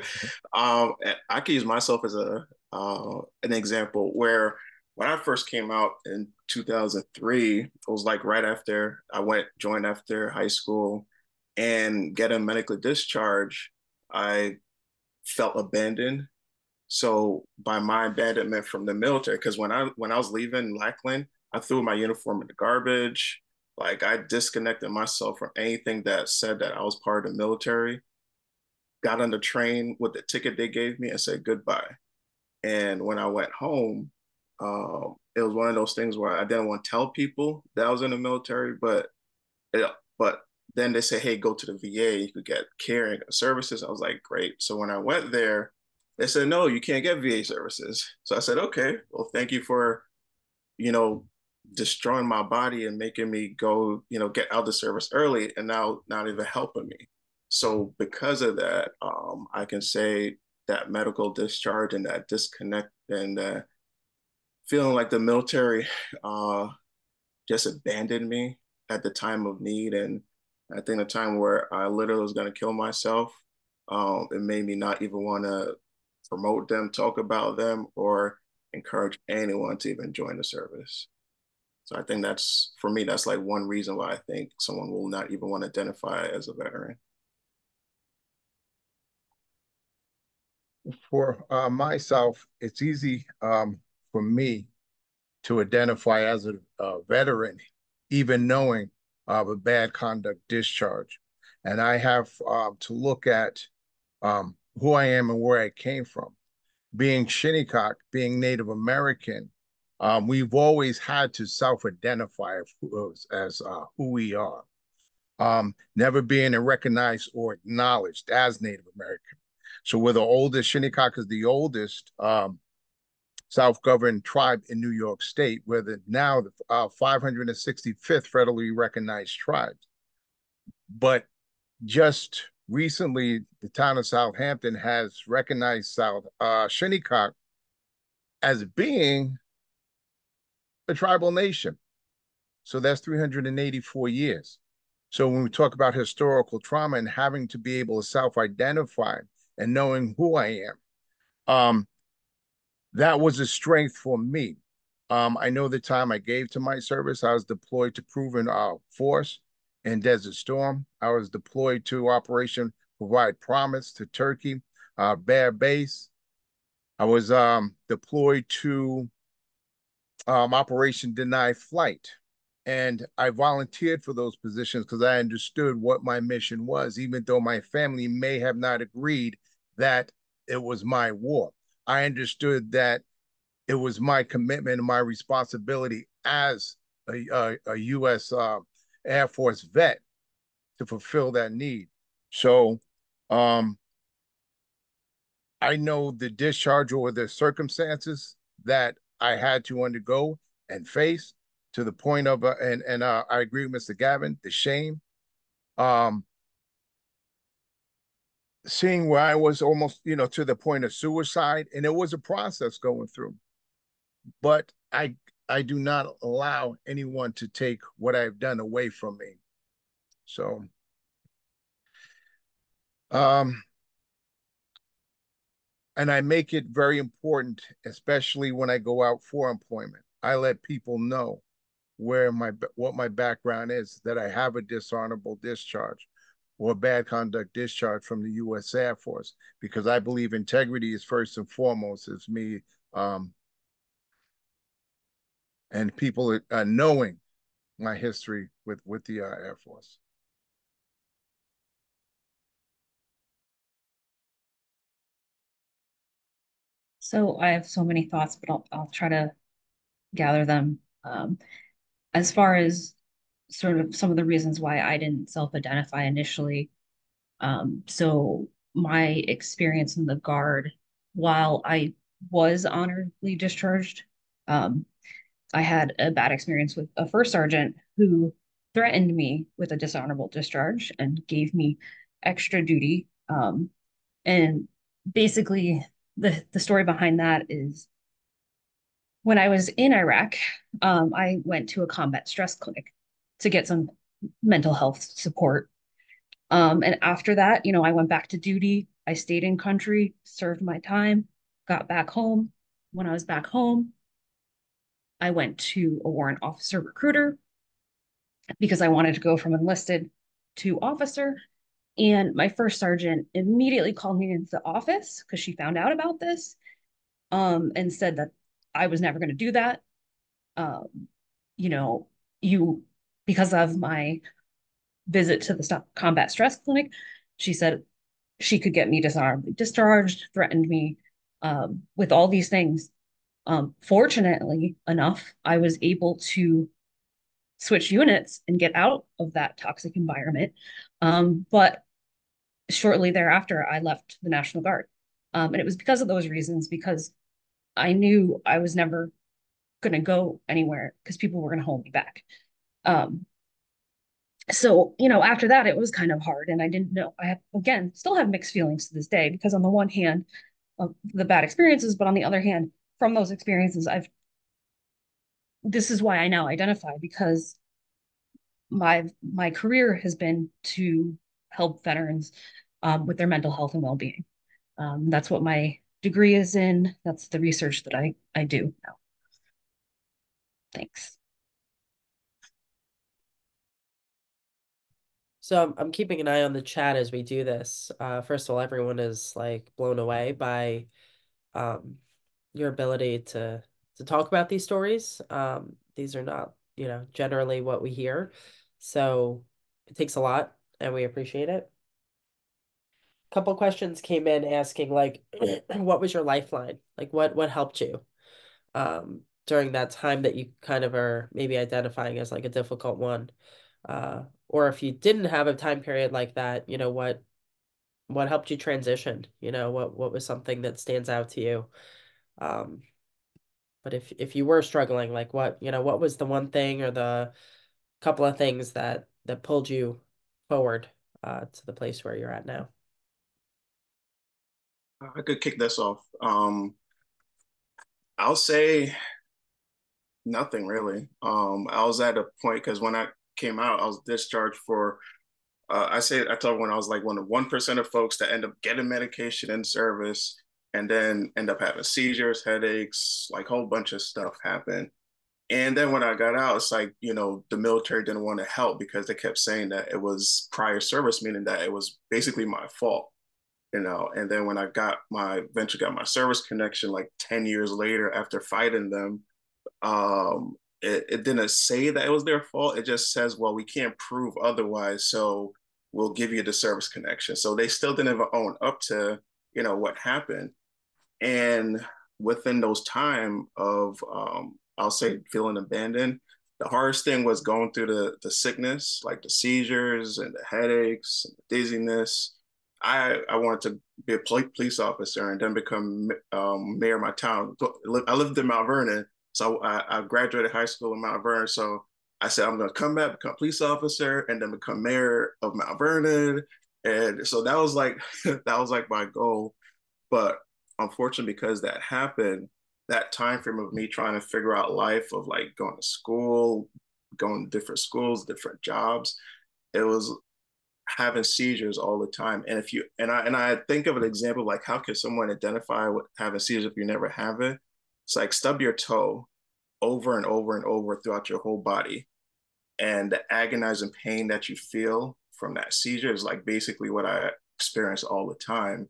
F: um, I could use myself as a uh, an example where when I first came out in 2003, it was like right after I went joined after high school and getting medically discharged, I felt abandoned. So by my abandonment from the military, because when I when I was leaving Lackland, I threw my uniform in the garbage. Like I disconnected myself from anything that said that I was part of the military. Got on the train with the ticket they gave me and said goodbye. And when I went home, um, it was one of those things where I didn't want to tell people that I was in the military, but it, but then they say, hey, go to the VA, you could get care and services. I was like, great. So when I went there, they said, no, you can't get VA services. So I said, okay, well, thank you for, you know, destroying my body and making me go, you know, get out of the service early and now not even helping me. So because of that, um, I can say that medical discharge and that disconnect and uh, feeling like the military uh, just abandoned me at the time of need. And I think the time where I literally was going to kill myself, um, it made me not even want to promote them, talk about them, or encourage anyone to even join the service. So I think that's for me, that's like one reason why I think someone will not even want to identify as a veteran.
E: For uh, myself, it's easy um, for me to identify as a, a veteran, even knowing of a bad conduct discharge. And I have um, to look at um, who I am and where I came from. Being Shinnecock, being Native American, um, we've always had to self-identify as, as uh, who we are. Um, never being recognized or acknowledged as Native American. So we're the oldest. Shinnecock is the oldest um, self-governed tribe in New York State. We're the now the uh, 565th federally recognized tribe. But just recently, the town of Southampton has recognized South uh, Shinnecock as being a tribal nation. So that's 384 years. So when we talk about historical trauma and having to be able to self-identify and knowing who I am, um, that was a strength for me. Um, I know the time I gave to my service, I was deployed to Proven uh, Force in Desert Storm. I was deployed to Operation Provide Promise to Turkey, uh, Bare Base. I was um, deployed to um, Operation Deny Flight. And I volunteered for those positions because I understood what my mission was, even though my family may have not agreed that it was my war. I understood that it was my commitment and my responsibility as a, a, a U.S. Uh, Air Force vet to fulfill that need. So um, I know the discharge or the circumstances that I had to undergo and face to the point of, uh, and, and uh, I agree with Mr. Gavin, the shame. Um, seeing where I was almost, you know, to the point of suicide, and it was a process going through. But I I do not allow anyone to take what I've done away from me. So um and I make it very important, especially when I go out for employment. I let people know where my what my background is, that I have a dishonorable discharge or bad conduct discharge from the U.S. Air Force because I believe integrity is first and foremost. Is me um, and people uh, knowing my history with with the uh, Air Force.
G: So I have so many thoughts, but I'll, I'll try to gather them. Um, as far as sort of some of the reasons why I didn't self-identify initially. Um, so my experience in the guard, while I was honorably discharged, um, I had a bad experience with a first sergeant who threatened me with a dishonorable discharge and gave me extra duty. Um, and basically, the the story behind that is when I was in Iraq, um, I went to a combat stress clinic to get some mental health support. Um, and after that, you know, I went back to duty. I stayed in country, served my time, got back home. When I was back home, I went to a warrant officer recruiter because I wanted to go from enlisted to officer. And my first sergeant immediately called me into the office because she found out about this um, and said that I was never going to do that. Um, you know, you, because of my visit to the combat stress clinic, she said she could get me dishonorably discharged, threatened me um, with all these things. Um, fortunately enough, I was able to switch units and get out of that toxic environment. Um, but shortly thereafter, I left the National Guard. Um, and it was because of those reasons, because I knew I was never going to go anywhere because people were going to hold me back. Um, so, you know, after that, it was kind of hard. And I didn't know, I have, again, still have mixed feelings to this day because on the one hand, of the bad experiences, but on the other hand, from those experiences, I've, this is why I now identify because my, my career has been to help veterans um, with their mental health and well-being. Um, that's what my degree is in. That's the research that I, I do now. Thanks.
C: So I'm, I'm keeping an eye on the chat as we do this. Uh, first of all, everyone is like blown away by um, your ability to to talk about these stories. Um, these are not, you know, generally what we hear. So it takes a lot and we appreciate it. A couple questions came in asking like *clears throat* what was your lifeline? Like what what helped you um during that time that you kind of are maybe identifying as like a difficult one? Uh or if you didn't have a time period like that you know what what helped you transition? You know what what was something that stands out to you? Um but if if you were struggling like what you know what was the one thing or the couple of things that that pulled you forward uh to the place where you're at now
F: I could kick this off. Um, I'll say nothing really. Um, I was at a point because when I came out, I was discharged for. Uh, I say I told when I was like one of one percent of folks that end up getting medication in service and then end up having seizures, headaches, like whole bunch of stuff happen. And then when I got out, it's like, you know, the military didn't want to help because they kept saying that it was prior service, meaning that it was basically my fault you know? And then when i got my venture got my service connection like 10 years later after fighting them um it, it didn't say that it was their fault. It just says well we can't prove otherwise so we'll give you the service connection. So they still didn't even own up to you know what happened. And within those time of um i'll say feeling abandoned the hardest thing was going through the the sickness like the seizures and the headaches and the dizziness I I wanted to be a police officer and then become um, mayor of my town. I lived in Mount Vernon, so I, I graduated high school in Mount Vernon. So I said I'm going to come back, become police officer, and then become mayor of Mount Vernon. And so that was like *laughs* that was like my goal. But unfortunately, because that happened, that time frame of me trying to figure out life of like going to school, going to different schools, different jobs, it was having seizures all the time. And if you and I and I think of an example like how can someone identify with having seizures if you never have it? It's like stub your toe over and over and over throughout your whole body. And the agonizing pain that you feel from that seizure is like basically what I experience all the time.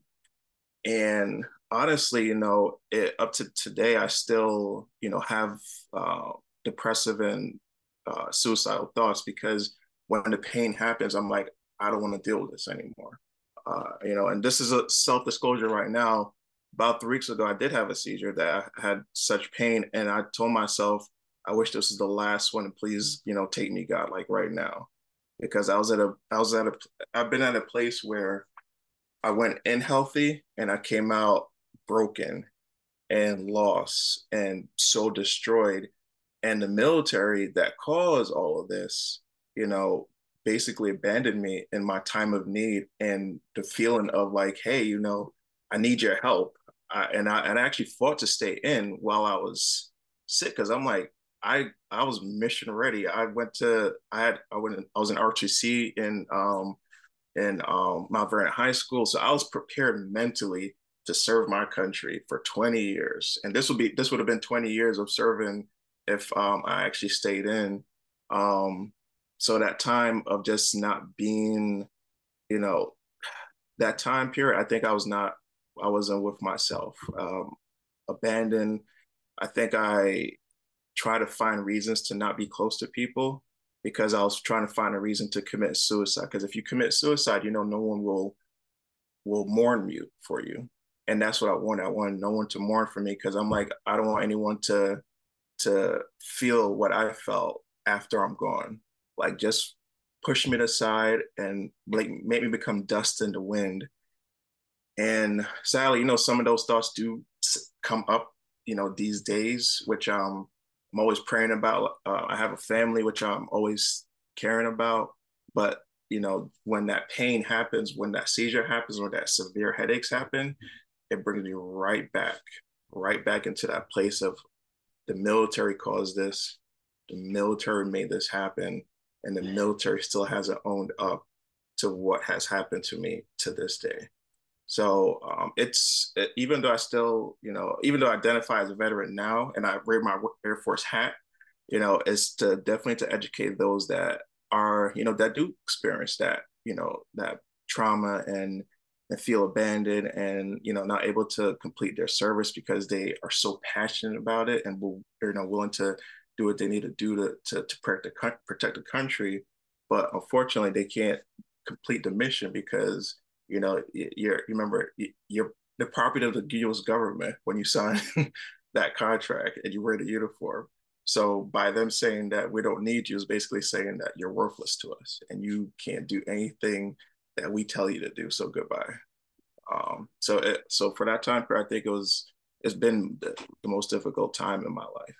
F: And honestly, you know, it, up to today, I still, you know, have uh, depressive and uh, suicidal thoughts because when the pain happens, I'm like, I don't want to deal with this anymore. Uh, you know, and this is a self disclosure right now. about three weeks ago, I did have a seizure that I had such pain, and I told myself, I wish this was the last one, please, you know, take me, God, like right now, because I was at a, I was at a, I've been at a place where I went in healthy and I came out broken and lost and so destroyed. And the military that caused all of this, you know, basically abandoned me in my time of need and the feeling of like, hey, you know, I need your help. I, and I and I actually fought to stay in while I was sick because I'm like I I was mission ready. I went to I had I went I was in RTC in um in um Mount Vernon High School, so I was prepared mentally to serve my country for 20 years, and this would be this would have been 20 years of serving if um I actually stayed in. Um, so that time of just not being, you know, that time period, I think I was not I wasn't with myself. Um, abandoned. I think I try to find reasons to not be close to people because I was trying to find a reason to commit suicide. Because if you commit suicide, you know no one will will mourn you for you, and that's what I want. I want no one to mourn for me because I'm like I don't want anyone to to feel what I felt after I'm gone. Like just push me aside and like make me become dust in the wind and sadly, you know, some of those thoughts do come up, you know, these days, which um, I'm always praying about. Uh, I have a family, which I'm always caring about. But, you know, when that pain happens, when that seizure happens, or that severe headaches happen, it brings me right back, right back into that place of the military caused this, the military made this happen, and the military still hasn't owned up to what has happened to me to this day. So um, it's it, even though I still, you know, even though I identify as a veteran now and I wear my Air Force hat, you know, it's to definitely to educate those that are, you know, that do experience that, you know, that trauma and and feel abandoned and you know not able to complete their service because they are so passionate about it and will you know willing to do what they need to do to to, to protect the protect the country, but unfortunately they can't complete the mission because you know, you're you remember you're the property of the U.S. government when you *laughs* sign that contract and you wear the uniform. So by them saying that we don't need you is basically saying that you're worthless to us and you can't do anything that we tell you to do. So goodbye. Um, so it, so for that time period, I think it was it's been the, the most difficult time in my life.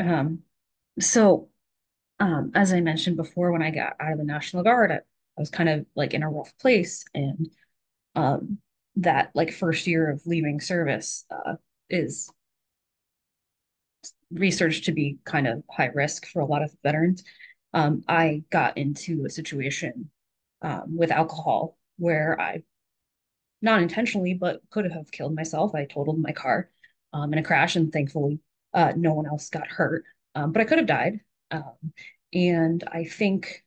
G: Um, so um, as I mentioned before, when I got out of the National Guard, I, I was kind of like in a rough place. And um, that like first year of leaving service uh, is researched to be kind of high risk for a lot of veterans. Um, I got into a situation um, with alcohol where I, not intentionally, but could have killed myself. I totaled my car um, in a crash, and thankfully, uh, no one else got hurt. Um, but I could have died. Um, and I think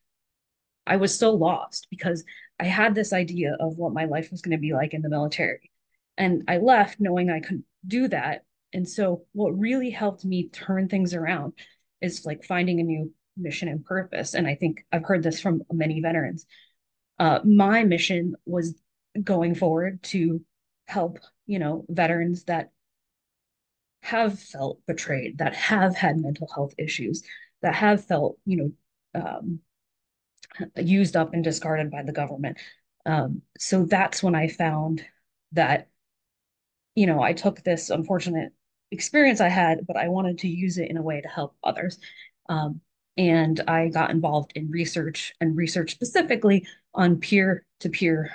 G: I was so lost because I had this idea of what my life was going to be like in the military. And I left knowing I couldn't do that. And so what really helped me turn things around is like finding a new mission and purpose. And I think I've heard this from many veterans. Uh, my mission was going forward to help, you know, veterans that have felt betrayed, that have had mental health issues, that have felt, you know, um, used up and discarded by the government. Um, so that's when I found that, you know, I took this unfortunate experience I had, but I wanted to use it in a way to help others. Um, and I got involved in research and research specifically on peer to peer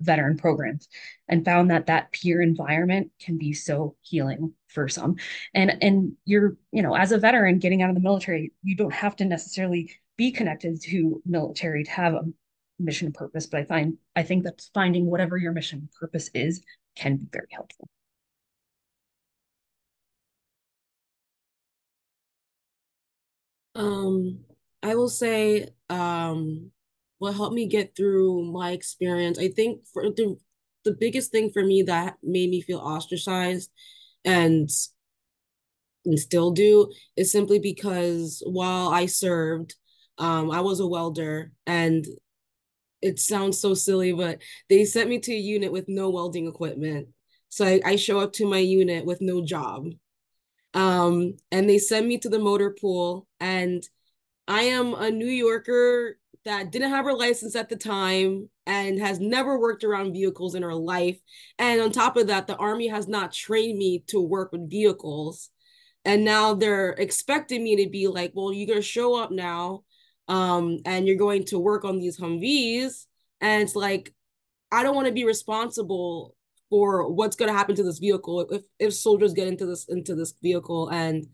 G: veteran programs and found that that peer environment can be so healing for some and and you're you know as a veteran getting out of the military you don't have to necessarily be connected to military to have a mission and purpose but i find i think that finding whatever your mission purpose is can be very helpful
D: um i will say um what helped me get through my experience i think for the the biggest thing for me that made me feel ostracized and and still do is simply because while I served, um, I was a welder and it sounds so silly, but they sent me to a unit with no welding equipment. So I, I show up to my unit with no job. Um, and they send me to the motor pool, and I am a New Yorker that didn't have her license at the time and has never worked around vehicles in her life. And on top of that, the Army has not trained me to work with vehicles. And now they're expecting me to be like, well, you're going to show up now um, and you're going to work on these Humvees. And it's like, I don't want to be responsible for what's going to happen to this vehicle if if soldiers get into this into this vehicle and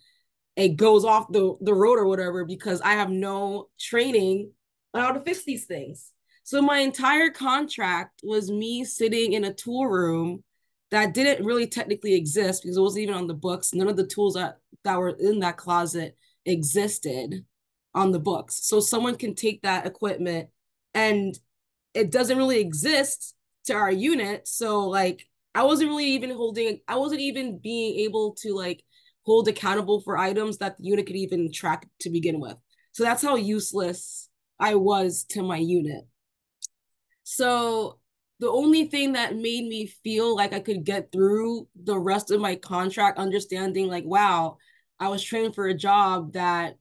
D: it goes off the the road or whatever because I have no training on how to fix these things. So my entire contract was me sitting in a tool room that didn't really technically exist because it wasn't even on the books. None of the tools that that were in that closet existed on the books. So someone can take that equipment and it doesn't really exist to our unit. So like I wasn't really even holding I wasn't even being able to like hold accountable for items that the unit could even track to begin with. So that's how useless I was to my unit. So the only thing that made me feel like I could get through the rest of my contract, understanding like, wow, I was trained for a job that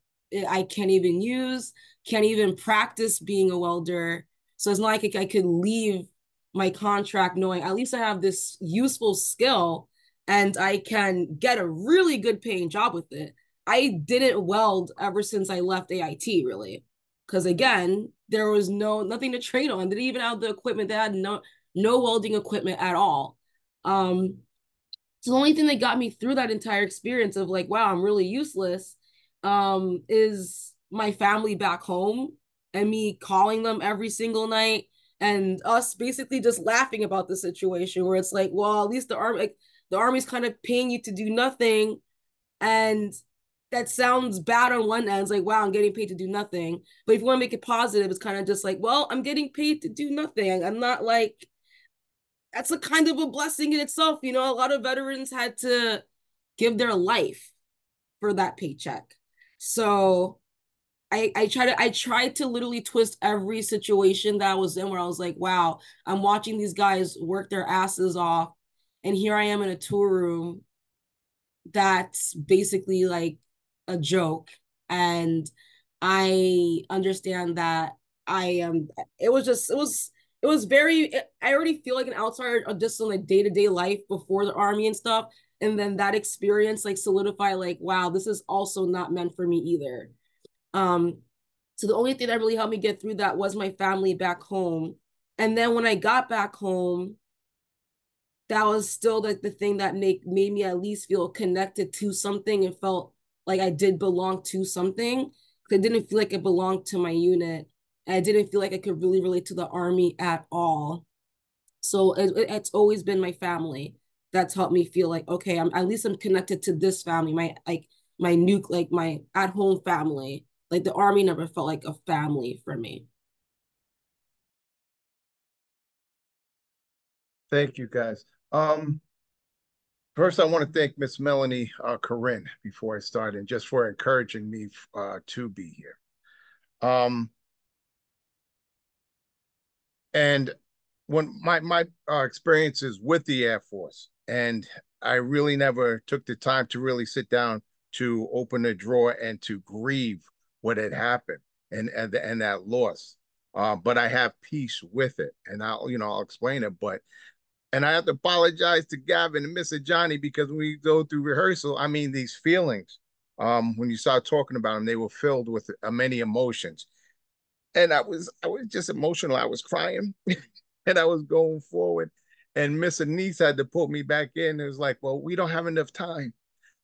D: I can't even use, can't even practice being a welder. So it's not like I could leave my contract knowing at least I have this useful skill and I can get a really good paying job with it. I didn't weld ever since I left AIT, really. Because again there was no nothing to trade on. They didn't even have the equipment. They had no no welding equipment at all. Um so the only thing that got me through that entire experience of like wow i'm really useless um is my family back home and me calling them every single night and us basically just laughing about the situation where it's like well at least the army like, the army's kind of paying you to do nothing and that sounds bad on one end. It's like, wow, I'm getting paid to do nothing. But if you want to make it positive, it's kind of just like, well, I'm getting paid to do nothing. I'm not like, that's a kind of a blessing in itself. You know, a lot of veterans had to give their life for that paycheck. So I I try to I tried to literally twist every situation that I was in where I was like, wow, I'm watching these guys work their asses off. And here I am in a tour room that's basically like a joke and i understand that i am it was just it was it was very i already feel like an outsider just in like day-to-day life before the army and stuff and then that experience like solidify like wow this is also not meant for me either um so the only thing that really helped me get through that was my family back home and then when i got back home that was still like the thing that make made me at least feel connected to something and felt like I did belong to something. Cause I didn't feel like it belonged to my unit. I didn't feel like I could really relate to the army at all. So it, it's always been my family that's helped me feel like okay, I'm at least I'm connected to this family, my like my nuke, like my at home family. Like the army never felt like a family for me.
E: Thank you, guys. Um, First, I want to thank Miss Melanie uh, Corinne before I start, and just for encouraging me uh, to be here. Um, and when my my uh, experiences with the Air Force, and I really never took the time to really sit down to open a drawer and to grieve what had happened and and, and that loss. Uh, but I have peace with it, and I'll you know I'll explain it. But and I have to apologize to Gavin and Mr. Johnny because when we go through rehearsal, I mean these feelings. Um, when you start talking about them, they were filled with uh, many emotions, and I was I was just emotional. I was crying, *laughs* and I was going forward. And Miss Anise had to put me back in. It was like, well, we don't have enough time.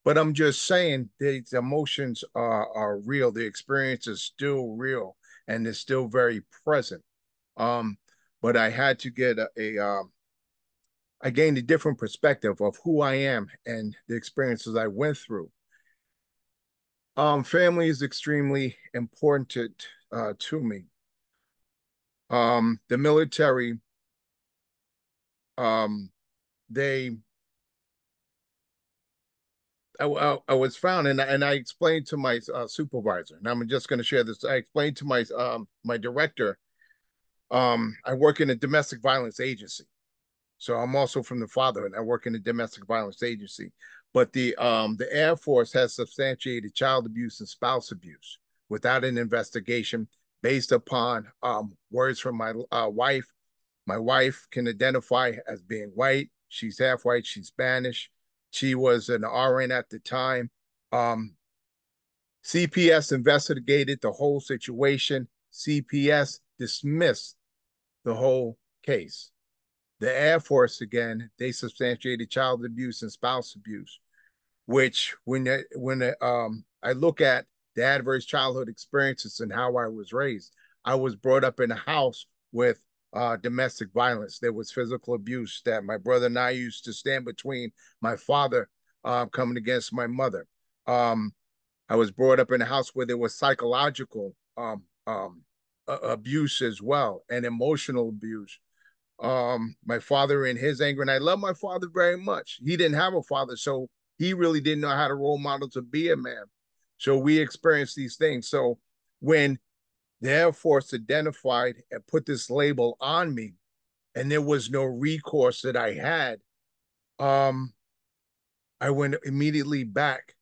E: But I'm just saying, the emotions are are real. The experience is still real, and it's still very present. Um, but I had to get a, a um, I gained a different perspective of who I am and the experiences I went through. Um, family is extremely important to, uh, to me. Um, the military, um, they, I, I, I, was found and, and I explained to my uh, supervisor, and I'm just going to share this. I explained to my um, my director Um, I work in a domestic violence agency. So I'm also from the fatherhood. I work in a domestic violence agency. But the um, the Air Force has substantiated child abuse and spouse abuse without an investigation based upon um, words from my uh, wife. My wife can identify as being white. She's half white. She's Spanish. She was an RN at the time. Um, CPS investigated the whole situation. CPS dismissed the whole case. The Air Force, again, they substantiated child abuse and spouse abuse, which when when um, I look at the adverse childhood experiences and how I was raised, I was brought up in a house with uh, domestic violence. There was physical abuse that my brother and I used to stand between my father uh, coming against my mother. Um, I was brought up in a house where there was psychological um, um, abuse as well and emotional abuse. Um, my father in his anger, and I love my father very much. He didn't have a father, so he really didn't know how to role model to be a man. So we experienced these things. So when the Air Force identified and put this label on me, and there was no recourse that I had, um, I went immediately back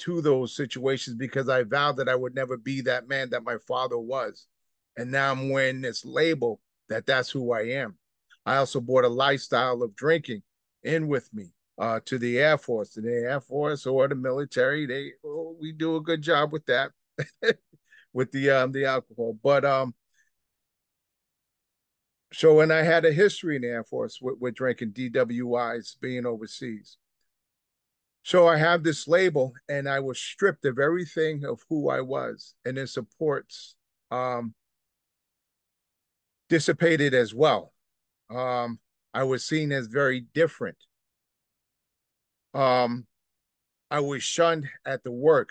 E: to those situations because I vowed that I would never be that man that my father was. And now I'm wearing this label that that's who I am. I also brought a lifestyle of drinking in with me uh, to the Air Force, to the Air Force or the military. They oh, we do a good job with that, *laughs* with the um, the alcohol. But um, so when I had a history in the Air Force with, with drinking DWIs, being overseas. So I have this label, and I was stripped of everything of who I was, and it supports um, dissipated as well. Um, I was seen as very different. Um, I was shunned at the work.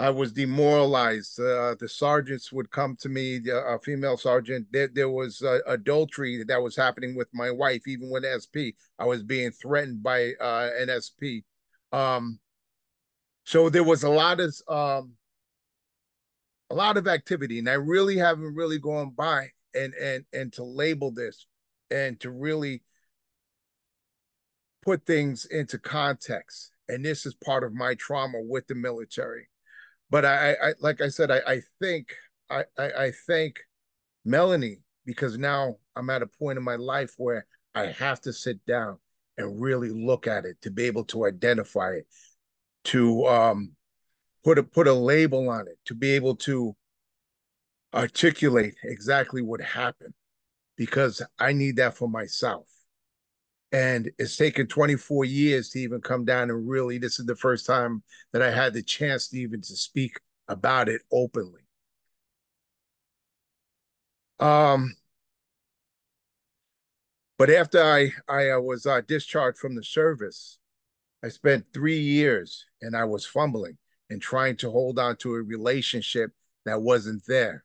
E: I was demoralized. Uh, the sergeants would come to me, a female sergeant. There, there was uh, adultery that was happening with my wife, even with SP. I was being threatened by uh, an SP. Um, so there was a lot of um, a lot of activity, and I really haven't really gone by and and and to label this and to really put things into context. And this is part of my trauma with the military but I, I like I said, I, I think I, I, I thank Melanie because now I'm at a point in my life where I have to sit down and really look at it to be able to identify it, to um, put a put a label on it, to be able to articulate exactly what happened, because I need that for myself. And it's taken 24 years to even come down and really, this is the first time that I had the chance to even to speak about it openly. Um, but after I, I uh, was uh, discharged from the service, I spent three years and I was fumbling and trying to hold on to a relationship that wasn't there.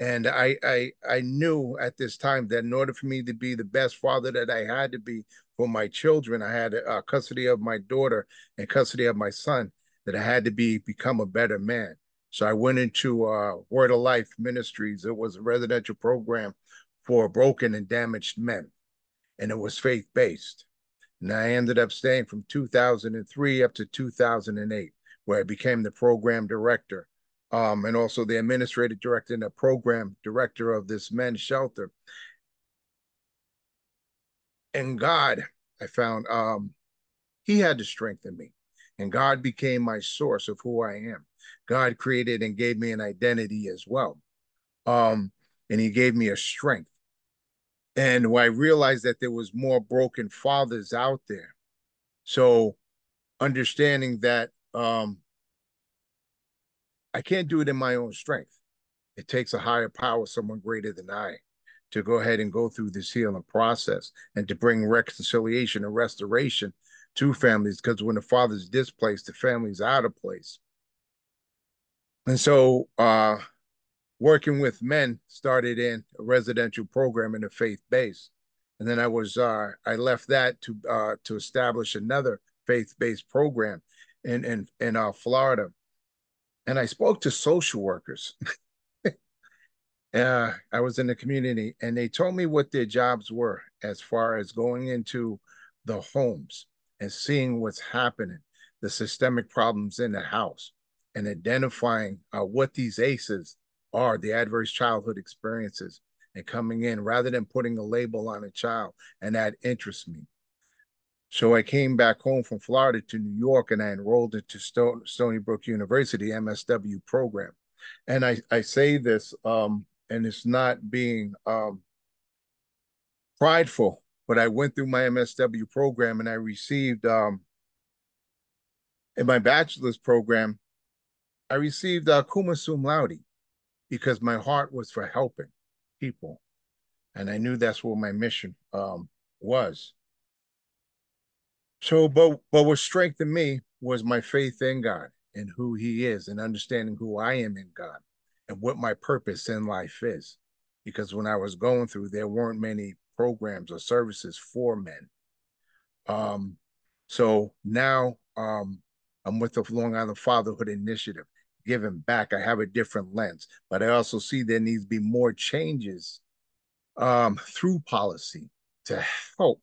E: And I, I, I knew at this time that in order for me to be the best father that I had to be for my children, I had uh, custody of my daughter and custody of my son, that I had to be become a better man. So I went into uh, Word of Life Ministries. It was a residential program for broken and damaged men, and it was faith based. And I ended up staying from 2003 up to 2008, where I became the program director um, and also the administrative director and the program director of this men's shelter. And God, I found um, He had to strengthen me. And God became my source of who I am. God created and gave me an identity as well. Um, and He gave me a strength. And when I realized that there was more broken fathers out there. So understanding that um, I can't do it in my own strength. It takes a higher power, someone greater than I, to go ahead and go through this healing process and to bring reconciliation and restoration to families. Because when the father's displaced, the family's out of place. And so, uh, working with men started in a residential program in a faith base, and then I was uh, I left that to uh, to establish another faith based program in in in uh, Florida and I spoke to social workers. *laughs* uh, I was in the community and they told me what their jobs were as far as going into the homes and seeing what's happening, the systemic problems in the house, and identifying uh, what these ACEs are, the adverse childhood experiences, and coming in rather than putting a label on a child. And that interests me. So I came back home from Florida to New York and I enrolled into Stone, Stony Brook University MSW program. And I, I say this, um, and it's not being um, prideful, but I went through my MSW program and I received, um, in my bachelor's program, I received uh, cum sum laude because my heart was for helping people. And I knew that's what my mission um, was. So, but but what strengthened me was my faith in God and who He is, and understanding who I am in God and what my purpose in life is. Because when I was going through, there weren't many programs or services for men. Um, so now um, I'm with the Long Island Fatherhood Initiative, giving back. I have a different lens, but I also see there needs to be more changes um, through policy to help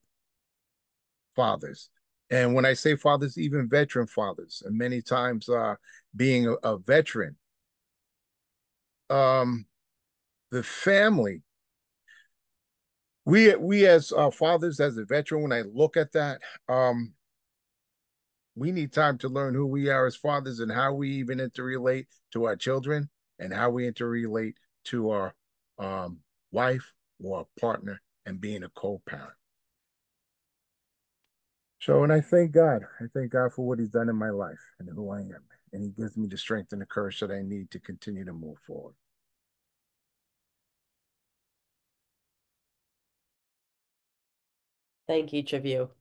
E: fathers and when I say fathers, even veteran fathers, and many times uh, being a, a veteran, um, the family, we we as uh, fathers, as a veteran, when I look at that, um, we need time to learn who we are as fathers and how we even interrelate to our children and how we interrelate to our um, wife or partner and being a co-parent. So, and I thank God. I thank God for what He's done in my life and who I am. And He gives me the strength and the courage that I need to continue to move forward.
C: Thank each of you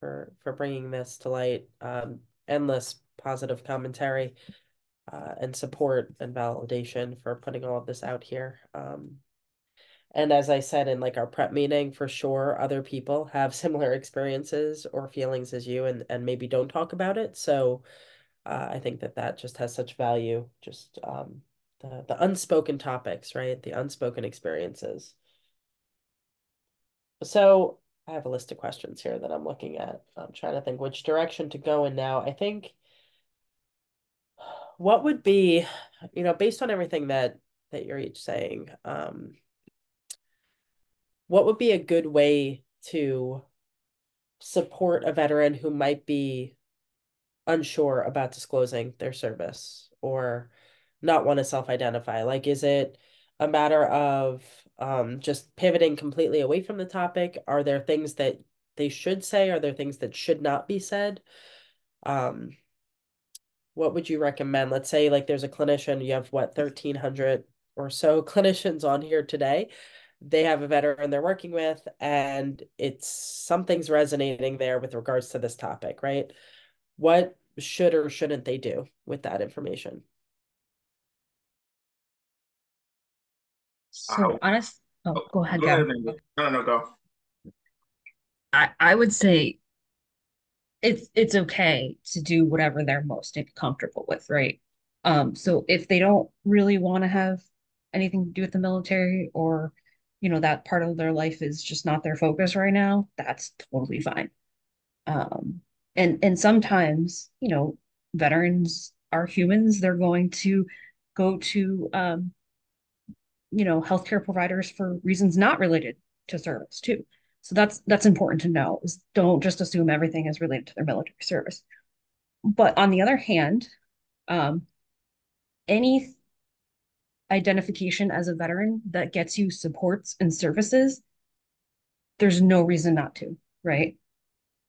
C: for for bringing this to light. Um, endless positive commentary uh, and support and validation for putting all of this out here. Um, and as I said in like our prep meeting, for sure, other people have *laughs* similar experiences or feelings as you, and and maybe don't talk about it. So, uh, I think that that just has such value. Just um, the the unspoken topics, right? The unspoken experiences. So I have a list of questions here that I'm looking at. I'm trying to think which direction to go in now. I think *sighs* what would be, you know, based on everything that that you're each saying, um, what would be a good way to support a veteran who might be unsure about disclosing their service or not want to self-identify? Like, is it a matter of um, just pivoting completely away from the topic? Are there things that they should say? Are there things that should not be said? Um, what would you recommend? Let's say like there's a clinician, you have what, 1,300 or so *laughs* clinicians on here today they have a veteran they're working with and it's something's resonating there with regards to this topic right? What should or shouldn't they do with that information?
G: So honest oh, oh go ahead
F: go ahead, no no go.
G: I i would say it's it's okay to do whatever they're most comfortable with right? Um so if they don't really want to have anything to do with the military or you know that part of their life is just not their focus right now that's totally fine. Um and and sometimes you know veterans are humans they're going to go to um you know healthcare providers for reasons not related to service too. So that's that's important to know is don't just assume everything is related to their military service. But on the other hand um any identification as a veteran that gets you supports and services, there's no reason not to, right?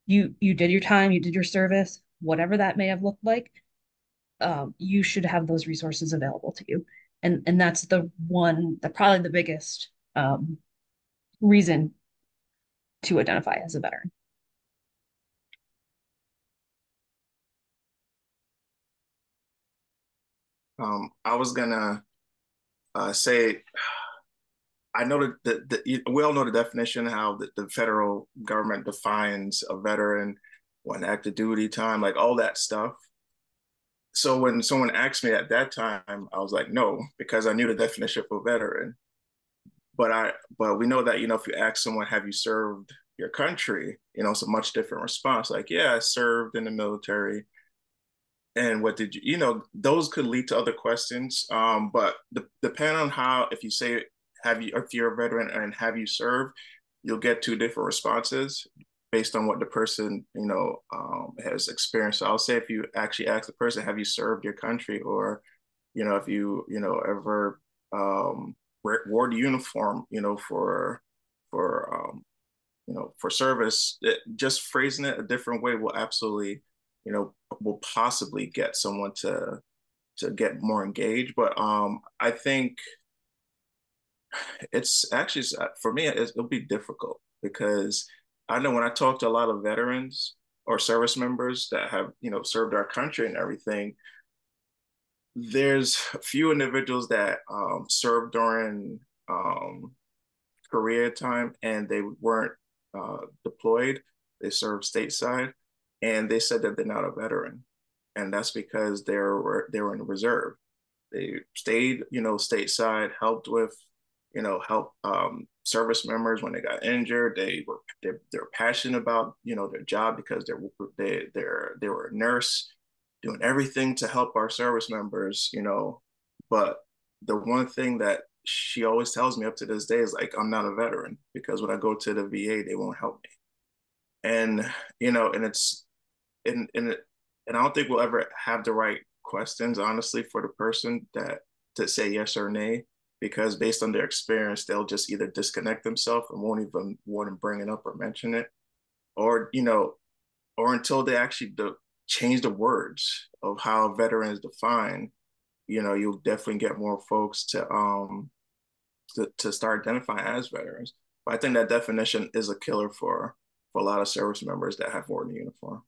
G: You you did your time, you did your service, whatever that may have looked like, um, you should have those resources available to you. And and that's the one, the probably the biggest um, reason to identify as a veteran.
F: Um, I was gonna uh, say, I know that the, we all know the definition how the, the federal government defines a veteran, when active duty time, like all that stuff. so when someone asked me at that time, I was like, no, because I knew the definition for veteran. But I, but we know that you know if you ask someone, have you served your country? You know, it's a much different response. Like, yeah, I served in the military. And what did you, you know, those could lead to other questions. Um, but the, depending on how, if you say, have you, if you're a veteran and have you served, you'll get two different responses based on what the person you know um, has experienced. So I'll say if you actually ask the person, "Have you served your country?" or you know, if you you know ever um, wore the uniform, you know, for for um, you know for service, it, just phrasing it a different way will absolutely you know will possibly get someone to to get more engaged. But um, I think it's actually for me it'll be difficult because I know when I talk to a lot of veterans or service members that have you know served our country and everything there's a few individuals that um, served during um, Korea time and they weren't uh, deployed. They served stateside, and they said that they're not a veteran, and that's because they were they were in reserve. They stayed, you know, stateside, helped with you know, help um, service members when they got injured. They were they, they were passionate about you know their job because they're they they're they were a nurse doing everything to help our service members. You know, but the one thing that she always tells me up to this day is like I'm not a veteran because when I go to the VA they won't help me, and you know, and it's and and and I don't think we'll ever have the right questions honestly for the person that to say yes or nay because based on their experience, they'll just either disconnect themselves and won't even want to bring it up or mention it, or you know, or until they actually do, change the words of how veterans define. You know, you'll definitely get more folks to um to, to start identifying as veterans. But I think that definition is a killer for for a lot of service members that have worn the uniform.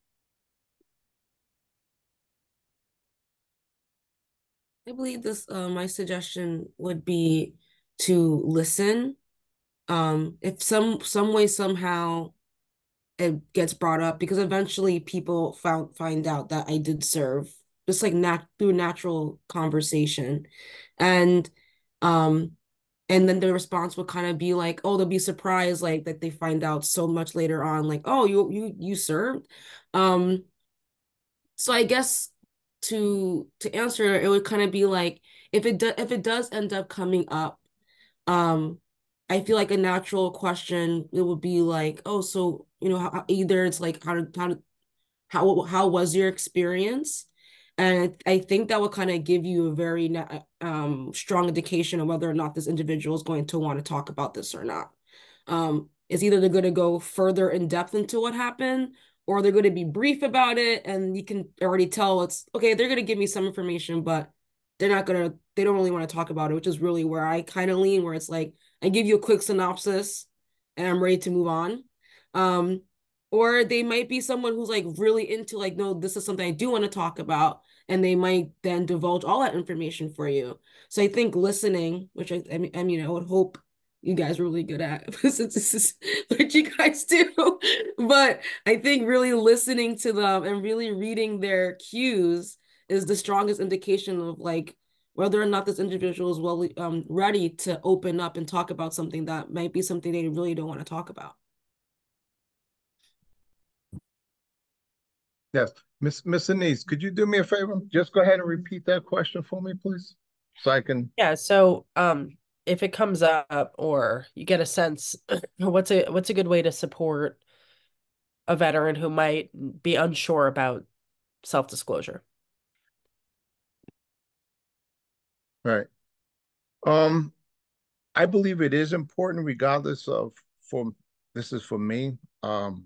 D: I believe this uh, my suggestion would be to listen. Um, if some some way somehow it gets brought up because eventually people found find out that I did serve just like nat through natural conversation and um and then the response would kind of be like oh they'll be surprised like that they find out so much later on like oh you you you served um so I guess to to answer it would kind of be like if it do, if it does end up coming up um i feel like a natural question it would be like oh so you know how, either it's like how did how how how was your experience and I think that will kind of give you a very um, strong indication of whether or not this individual is going to want to talk about this or not. Um, it's either they're going to go further in depth into what happened, or they're going to be brief about it and you can already tell it's okay they're going to give me some information but they're not going to they don't really want to talk about it which is really where i kind of lean where it's like i give you a quick synopsis and i'm ready to move on. Um or they might be someone who's like really into like no this is something i do want to talk about and they might then divulge all that information for you. So i think listening which i i mean, I, would hope you guys are really good at since this is what you guys do. but I think really listening to them and really reading their cues is the strongest indication of like whether or not this individual is well um, ready to open up and talk about something that might be something they really don't want to talk about.
E: Yes, Miss Miss Anise, could you do me a favor? Just go ahead and repeat that question for me, please, so I can.
C: Yeah. So, um, if it comes up or you get a sense *clears throat* what's a what's a good way to support a veteran who might be unsure about self-disclosure?
E: Right. Um i believe it is important regardless of for this is for me um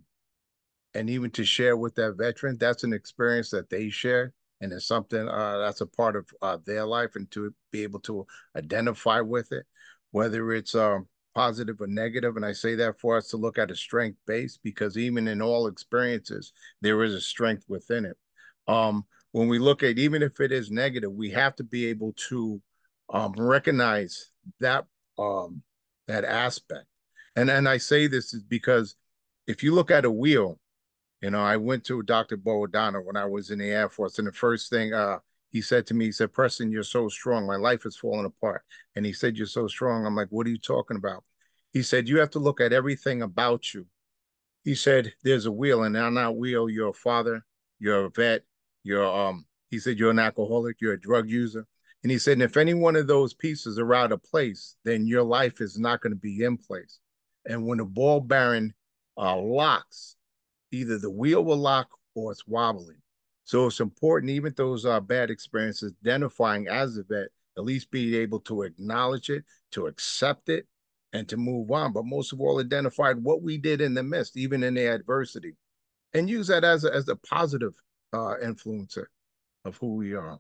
E: and even to share with that veteran that's an experience that they share and it's something uh, that's a part of uh, their life and to be able to identify with it whether it's um, positive or negative. and i say that for us to look at a strength base because even in all experiences there is a strength within it um, when we look at even if it is negative we have to be able to um, recognize that um, that aspect and and i say this is because if you look at a wheel you know, I went to Dr. Bo O'Donnell when I was in the Air Force, and the first thing uh, he said to me, he said, Preston, you're so strong. My life is falling apart. And he said, You're so strong. I'm like, What are you talking about? He said, You have to look at everything about you. He said, There's a wheel, and on that wheel, you're a father, you're a vet, you're um, he said, You're an alcoholic, you're a drug user. And he said, and if any one of those pieces are out of place, then your life is not going to be in place. And when the ball bearing uh, locks, either the wheel will lock or it's wobbling. So it's important, even those uh, bad experiences, identifying as a vet, at least be able to acknowledge it, to accept it, and to move on. But most of all, identified what we did in the midst, even in the adversity, and use that as a, as a positive uh, influencer of who we are.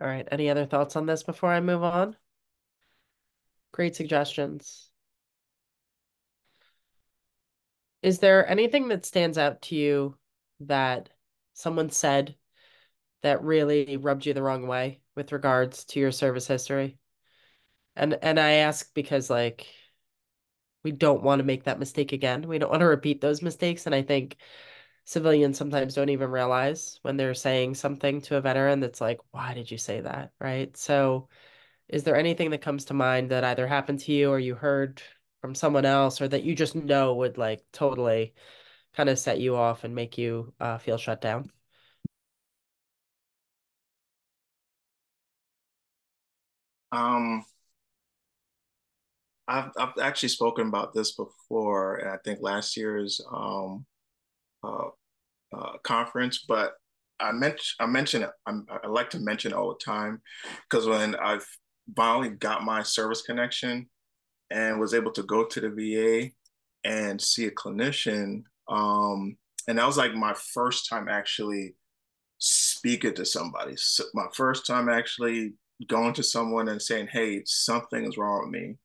C: All right. Any other thoughts on this before I move on? Great suggestions. Is there anything that stands out to you that someone said that really rubbed you the wrong way with regards to your service history? And and I ask because like we don't want to make that mistake again. We don't want to repeat those mistakes. And I think civilians sometimes don't even realize when they're saying something to a veteran that's like, why did you say that? Right. So, is there anything that comes to mind that either happened to you or you heard from someone else or that you just know would like totally kind of set you off and make you uh, feel shut down?
F: Um, I've I've actually spoken about this before, and I think last year's um uh, uh, conference, but I mentioned I mention. I'm, I like to mention all the time because when I've finally got my service connection and was able to go to the VA and see a clinician, um, and that was like my first time actually speaking to somebody. So my first time actually going to someone and saying, "Hey, something is wrong with me."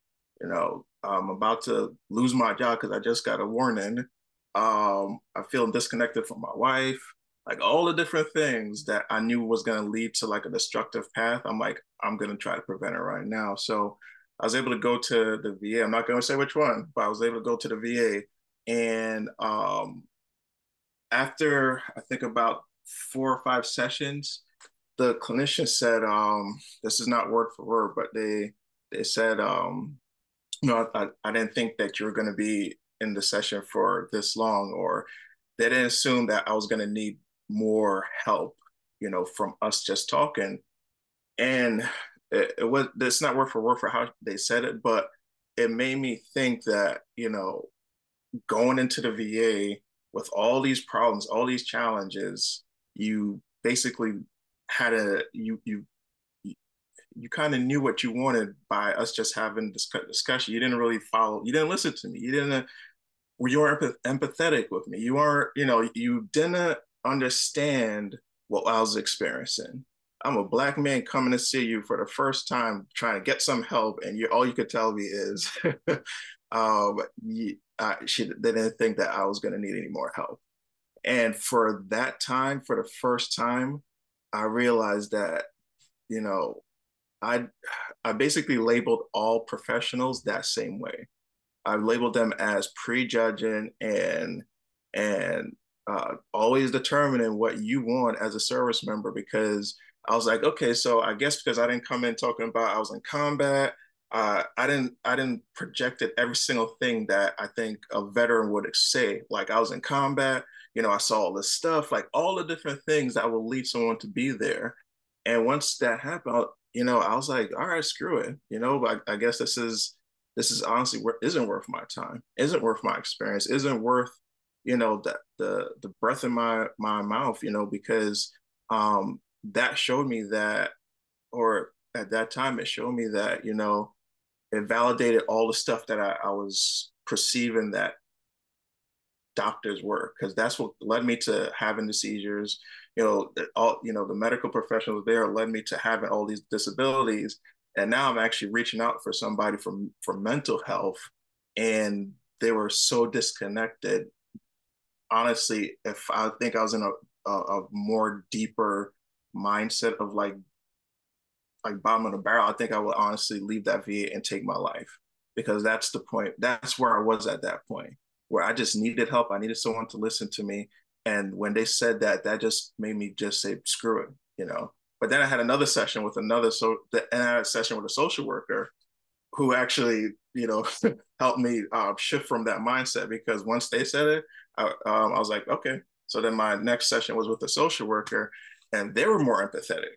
F: You know, I'm about to lose my job because I just got a warning um, I feel disconnected from my wife, like all the different things that I knew was going to lead to like a destructive path. I'm like, I'm going to try to prevent it right now. So I was able to go to the VA. I'm not going to say which one, but I was able to go to the VA. And um, after I think about four or five sessions, the clinician said, um, this is not word for word, but they they said, um, you know, I, I didn't think that you're going to be in the session for this long, or they didn't assume that I was going to need more help, you know, from us just talking. And it, it was, it's not word for word for how they said it, but it made me think that, you know, going into the VA with all these problems, all these challenges, you basically had a, you, you, you kind of knew what you wanted by us just having this discussion. You didn't really follow. You didn't listen to me. You didn't you were empathetic with me. You weren't, you know, you didn't understand what I was experiencing. I'm a black man coming to see you for the first time, trying to get some help, and you all you could tell me is, *laughs* um, you, I, she they didn't think that I was going to need any more help. And for that time, for the first time, I realized that, you know, I I basically labeled all professionals that same way. I've labeled them as prejudging and and uh, always determining what you want as a service member because I was like, okay, so I guess because I didn't come in talking about I was in combat, uh, I didn't I didn't projected every single thing that I think a veteran would say. Like I was in combat, you know, I saw all this stuff, like all the different things that will lead someone to be there. And once that happened, you know, I was like, all right, screw it, you know, I, I guess this is this is honestly isn't worth my time, isn't worth my experience, isn't worth, you know, the the the breath in my my mouth, you know, because um that showed me that, or at that time it showed me that, you know, it validated all the stuff that I, I was perceiving that doctors were because that's what led me to having the seizures you know all you know the medical professionals there led me to having all these disabilities and now i'm actually reaching out for somebody from for mental health and they were so disconnected honestly if i think i was in a, a, a more deeper mindset of like like bottom of the barrel, I think I would honestly leave that VA and take my life because that's the point. That's where I was at that point where I just needed help. I needed someone to listen to me. And when they said that, that just made me just say, screw it, you know. But then I had another session with another so and I had a session with a social worker who actually, you know, *laughs* helped me uh, shift from that mindset because once they said it, I, um, I was like, okay. So then my next session was with a social worker, and they were more empathetic.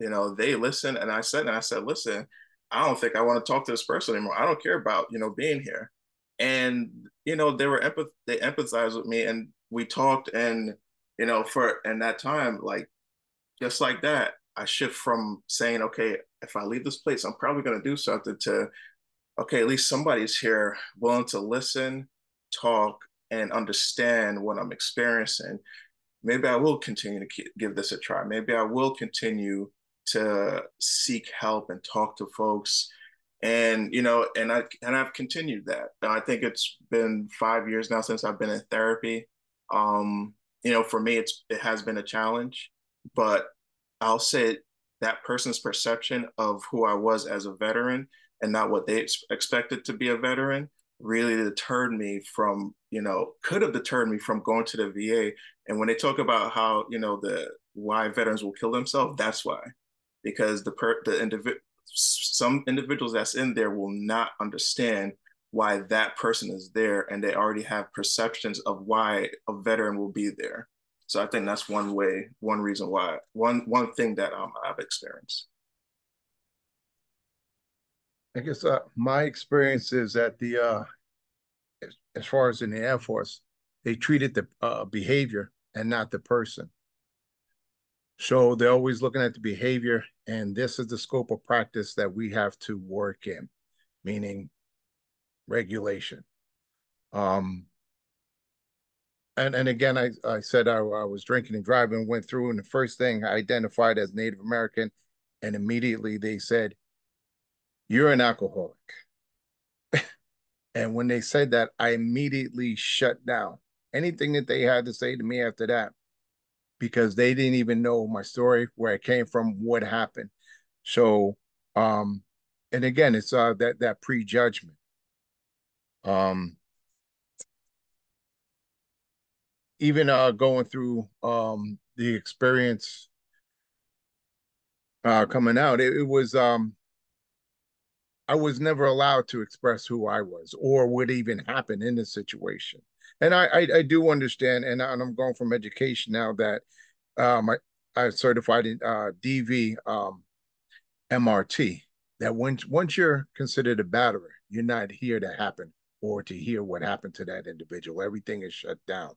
F: You know, they listened, and I said, and I said, listen, I don't think I want to talk to this person anymore. I don't care about you know being here. And you know, they were empath- they empathized with me, and we talked, and you know, for and that time, like just like that, I shift from saying, okay, if I leave this place, I'm probably going to do something to, okay, at least somebody's here willing to listen, talk, and understand what I'm experiencing. Maybe I will continue to give this a try. Maybe I will continue to seek help and talk to folks. And you know, and I and I've continued that. I think it's been five years now since I've been in therapy. Um, you know, for me, it's it has been a challenge, but I'll say that person's perception of who I was as a veteran and not what they ex- expected to be a veteran really deterred me from, you know, could have deterred me from going to the VA. And when they talk about how, you know, the why veterans will kill themselves, that's why. Because the per the individual some individuals that's in there will not understand why that person is there and they already have perceptions of why a veteran will be there so I think that's one way, one reason why, one one thing that um, I've experienced.
E: I guess uh, my experience is that the uh, as, far as in the Air Force, they treated the uh, behavior and not the person. So they're always looking at the behavior, and this is the scope of practice that we have to work in, meaning regulation. Um, and and again, I, I said I, I was drinking and driving, went through, and the first thing I identified as Native American, and immediately they said, "You're an alcoholic." *laughs* and when they said that, I immediately shut down anything that they had to say to me after that, because they didn't even know my story, where I came from, what happened. So, um, and again, it's uh that that prejudgment. Um, even uh, going through um, the experience uh, coming out, it, it was um, I was never allowed to express who I was or what even happened in the situation. And I, I, I do understand, and, I, am going from education now that um, I, I certified in uh, DV um, MRT. That once once you're considered a batterer, you're not here to happen or to hear what happened to that individual. Everything is shut down.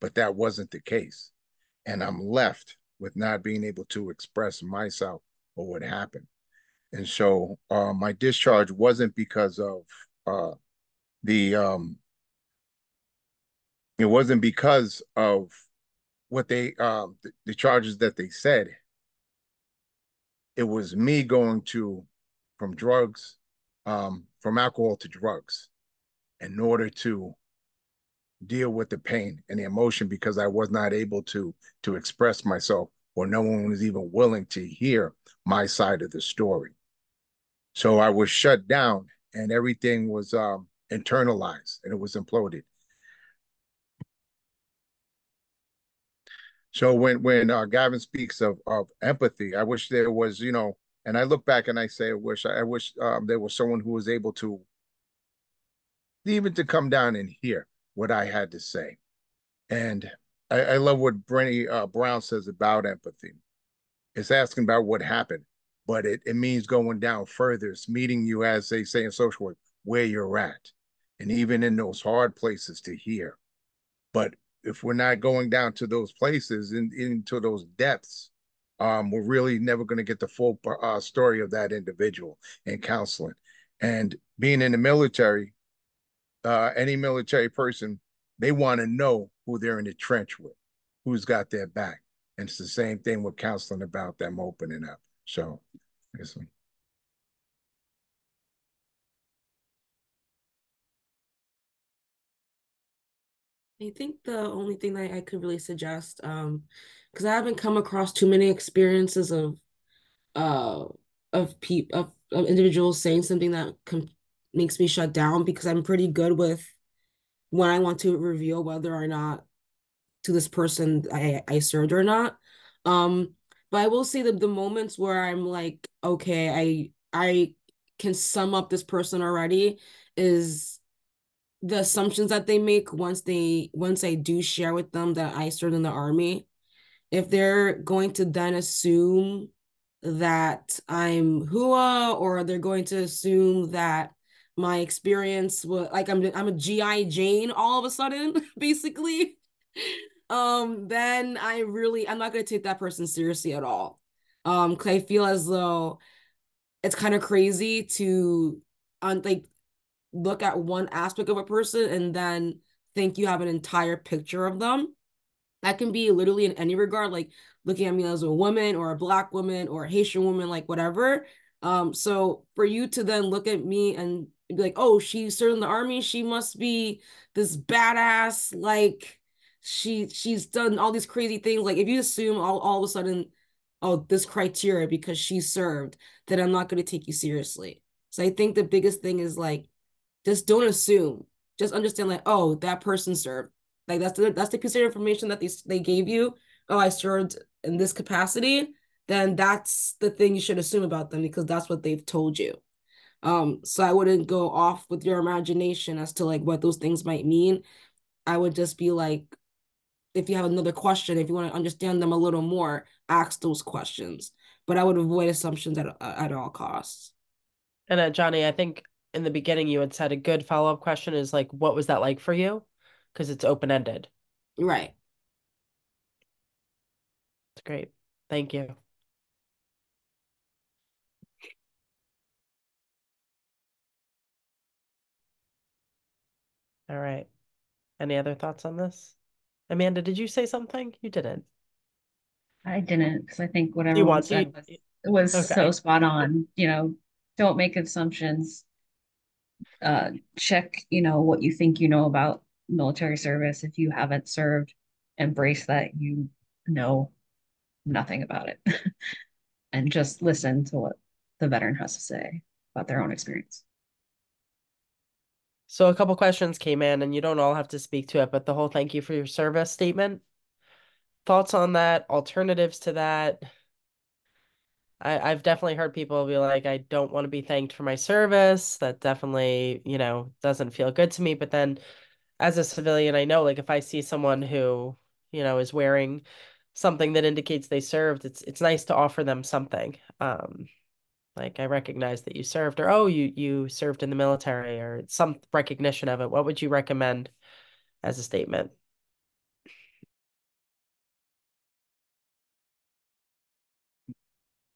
E: But that wasn't the case. And I'm left with not being able to express myself or what happened. And so uh, my discharge wasn't because of uh, the, um, it wasn't because of what they, um, the, the charges that they said. It was me going to, from drugs, um, from alcohol to drugs in order to deal with the pain and the emotion because I was not able to to express myself or no one was even willing to hear my side of the story. So I was shut down and everything was um, internalized and it was imploded. So when when uh, Gavin speaks of of empathy, I wish there was, you know, and I look back and I say, I wish I wish um, there was someone who was able to even to come down and hear what I had to say. And I, I love what Brené uh, Brown says about empathy. It's asking about what happened, but it, it means going down further. It's meeting you, as they say in social work, where you're at. And even in those hard places to hear. But if we're not going down to those places and in, into those depths, um, we're really never going to get the full uh, story of that individual in counseling. And being in the military, uh, any military person, they want to know who they're in the trench with, who's got their back. And it's the same thing with counseling about them opening up. So, guess.
D: I think the only thing that I could really suggest, um, because I haven't come across too many experiences of uh of people of, of individuals saying something that makes me shut down because I'm pretty good with when I want to reveal whether or not to this person I I served or not. Um, but I will say that the moments where I'm like, okay, I I can sum up this person already is the assumptions that they make once they once I do share with them that I served in the army. If they're going to then assume that I'm Hooah or they're going to assume that my experience was like I'm I'm a GI Jane all of a sudden, *laughs* basically. um, then I really I'm not gonna take that person seriously at all. Um, cause I feel as though it's kind of crazy to on like look at one aspect of a person and then think you have an entire picture of them. That can be literally in any regard, like looking at me as a woman or a black woman or a Haitian woman, like whatever. Um, so for you to then look at me and like, oh, she served in the army, she must be this badass, like she she's done all these crazy things. Like if you assume all, all of a sudden, oh, this criteria because she served, then I'm not gonna take you seriously. So I think the biggest thing is like just don't assume. Just understand like, oh, that person served. Like that's the that's the considered information that they they gave you. Oh, I served in this capacity. Then that's the thing you should assume about them because that's what they've told you. Um, so I wouldn't go off with your imagination as to like what those things might mean. I would just be like, if you have another question, if you want to understand them a little more, ask those questions. But I would avoid assumptions at at all costs.
C: And uh, Adjahni, I think in the beginning you had said a good follow-up question is like what was that like for you because it's open-ended
D: right
C: it's great thank you all right. Any other thoughts on this? Amanda did you say something? You didn't.
G: I didn't because i think whatever you want said to... was, was okay. so spot on you know don't make assumptions. Uh, check, you know, what you think you know about military service. If you haven't served, embrace that you know nothing about it. *laughs* And just listen to what the veteran has to say about their own experience.
C: So a couple questions came in and you don't all have to speak to it, but the whole thank you for your service statement. Thoughts on that, alternatives to that? I, I've definitely heard people be like, I don't want to be thanked for my service. That definitely, you know, doesn't feel good to me. But then as a civilian, I know like if I see someone who, you know, is wearing something that indicates they served, it's it's nice to offer them something. Um, like I recognize that you served, or oh, you you served in the military, or some recognition of it. What would you recommend as a statement?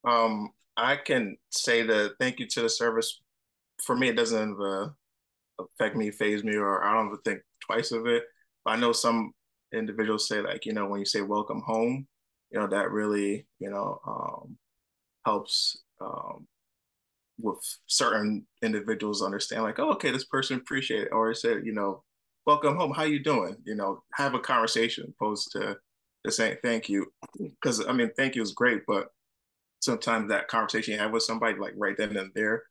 F: Um, I can say the thank you to the service. For me, it doesn't uh, affect me, faze me, or I don't think twice of it. But I know some individuals say like, you know, when you say welcome home, you know, that really, you know, um, helps um, with certain individuals understand like, oh, okay, this person appreciate it. Or said, you know, welcome home. How you doing? You know, have a conversation opposed to just saying thank you. *clears throat* Because I mean, thank you is great, but sometimes that conversation you have with somebody like right then and there